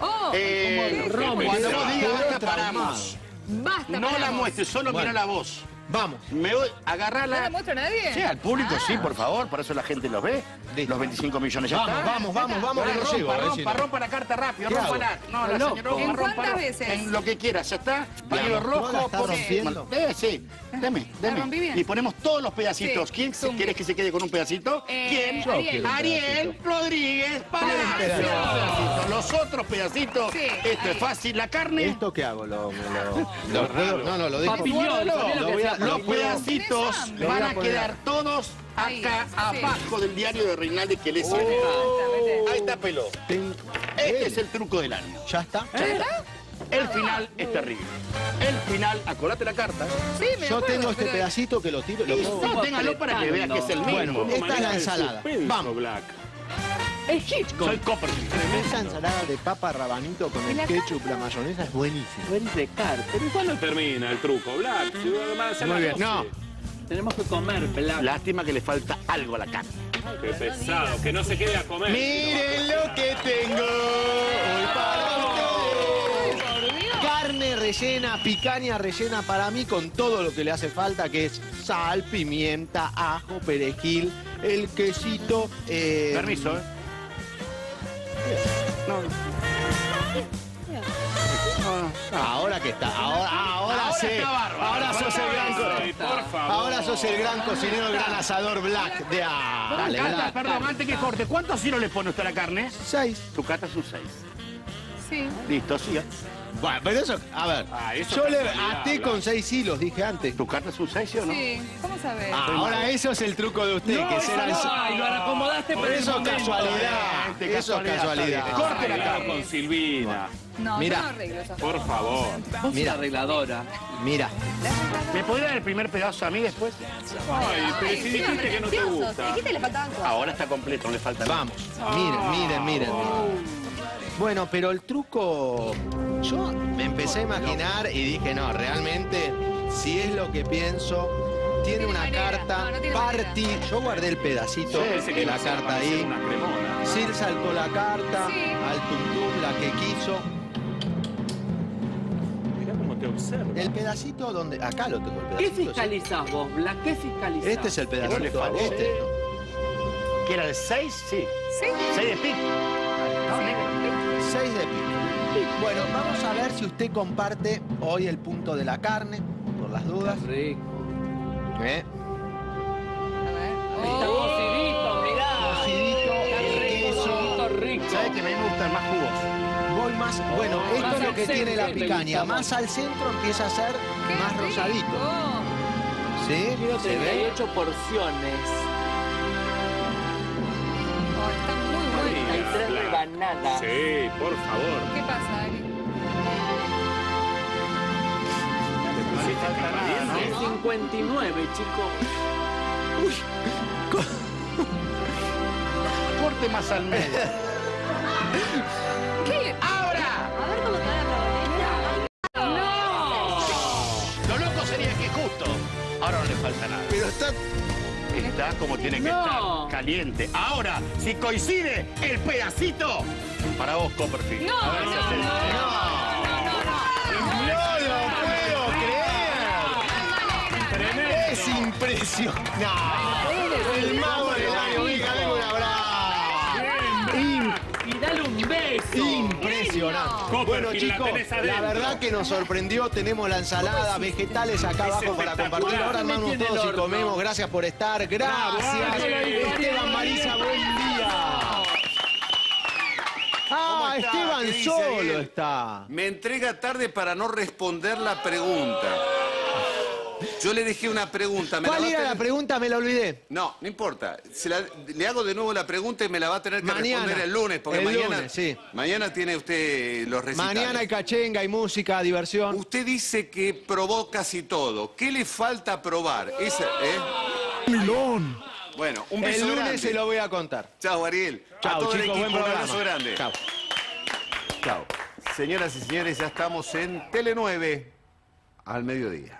Oh, Eh, Roma, cuando quedó- vos digas basta, paramos. basta. No la paramos. muestres, solo Bueno. mira la voz. Vamos. Me voy, agarrala. ¿No la muestra a nadie? Sí, al público sí, por favor, por eso la gente los ve. Listo. Los 25 millones ya Vamos, está. vamos, vamos, vamos, no rompa, a si rompa, no. rompa la carta rápido, ¿Qué rompa la. No, la señora rompa, ¿En rompa, cuántas no. veces? En lo que quieras, ya está. Pañuelo ¿no la rojo, está rompiendo? Eh, sí, deme, deme. Y ponemos todos los pedacitos. Sí, ¿Quién zumbi. querés que se quede con un pedacito? Eh, ¿Quién? Yo Ariel. Ariel Rodríguez Palacio. Los otros pedacitos, Sí, esto es fácil. La carne. ¿Esto qué hago? ¿Lo, No, no, lo dejo. Papillón, Guárdalo. ¿sabés lo voy a- Los pedacitos van a quedar todos acá abajo del diario de Reinaldi que le sirve. Ahí está pelo. Este es el truco del año. ¿Ya está? El final es terrible. El final, acordate la carta. Sí, me Yo acuerdo, tengo este pero- pedacito que lo tiro. Lo téngalo para que veas que es el mismo. Bueno, esta es la ensalada. Vamos. Black. Es Hitchcock. Soy Copperfield. Esta ensalada de papa rabanito con ¿Y el la ketchup, la mayonesa es buenísima. Tú eres de Carter. Pero ¿y cuándo termina el truco, Black? Si a Muy bien. 12. Tenemos que comer, Black. Lástima que le falta algo a la carne. Qué pesado, que no se quede a comer. Miren lo que tengo hoy para ustedes. Carne rellena, picaña rellena para mí con todo lo que le hace falta, que es sal, pimienta, ajo, perejil, el quesito. eh, Permiso, ¿eh? No, Ahora que está, ahora, ahora, Ahora sí. está bárbaro. Ahora sos el gran por favor. Ahora sos el gran cocinero, el gran asador black de ah, dale, Cata, Black. perdón, antes que corte, ¿cuántos hilos le pone usted a la carne? Seis. Tu cata es un 6. Sí. Listo, siga. Bueno, pero eso, a ver, Ah, eso yo es le até con seis hilos, dije antes. ¿Tu carta es un 6, sí o no? Sí. ¿Cómo sabes? Ah, ahora eso es el truco de usted, que será el... Ay, lo acomodaste Por el eso momento. casualidad, Este, eso es casualidad. Corte la carne. con Silvina. No, Mira. no arreglo esas Por favor. Vos Mira. la arregladora. Mira, ¿Me podría dar el primer pedazo a mí después? Ay, pero si dijiste que no te gusta. Dijiste que le faltaban cuatro. Ahora está completo, no le falta nada. vamos, miren, miren, miren, miren. Bueno, pero el truco, yo me empecé a imaginar y dije, no, realmente, si es lo que pienso, tiene una manera. carta No, no party. Yo guardé el pedacito Ese de que la carta ahí. Sil saltó la carta Sí. al tuntum, la que quiso. Mirá cómo te observa. El pedacito donde. Acá lo tengo el ¿Qué pedacito. ¿sí? fiscalizás vos, Black? ¿Qué fiscalizás? Este es el pedacito. Este, ¿no? ¿Qué era el 6? Sí. Sí. 6 de pic. Seis de pico. Bueno, vamos a ver si usted comparte hoy el punto de la carne, por las dudas. Rico. ¿Eh? A ver. Está Oh. cocidito, mirá. Cocidito, el queso. rico. ¿Sabes que a mí me gustan más jugos? Voy más. Bueno, esto Más es lo que tiene la picaña. Más más. al centro empieza a ser Qué más rico. rosadito. ¿Sí? Quiero ¿Se ve? 38 porciones. Sí, por favor. ¿Qué pasa, Ari? ¿Te pusiste caliente? Es 59, chicos. Corte más al medio. ¿Qué le- A ver cómo está la revolera. Lo loco sería que justo. Ahora no le falta nada. Pero está. Está como tiene que No. estar, caliente. Ahora, si coincide el pedacito, para vos, Copperfield. No, A ver no, si no, haces- no, ¡No lo puedo creer! Es impresionante. El mago del año, Y dale un beso. Impresionante. Bueno, la chicos, tenés la adentro. verdad que nos sorprendió. Tenemos la ensalada, vegetales acá Es abajo para espectacular. compartir. Ahora Me armamos tiene todos y el horno. comemos. Gracias por estar. Gracias. Esteban Marisa, buen día. Ah, está? Esteban ¿Qué dice solo está. Me entrega tarde para no responder la pregunta. Yo le dejé una pregunta. me ¿Cuál va a era la pregunta? Me la olvidé. No, no importa. Se la- le hago de nuevo la pregunta y me la va a tener que Mañana. responder el lunes, porque El mañana, lunes, sí. mañana tiene usted los recitales. Mañana hay cachenga, hay música, diversión. Usted dice que probó casi todo. ¿Qué le falta probar? Esa, ¿eh? Milón. Bueno, un El beso lunes grande. se lo voy a contar. Chao, Ariel. a Chao, todo el chicos, equipo, buen un abrazo grande. Chao. Chao. Señoras y señores, ya estamos en Tele 9 al mediodía.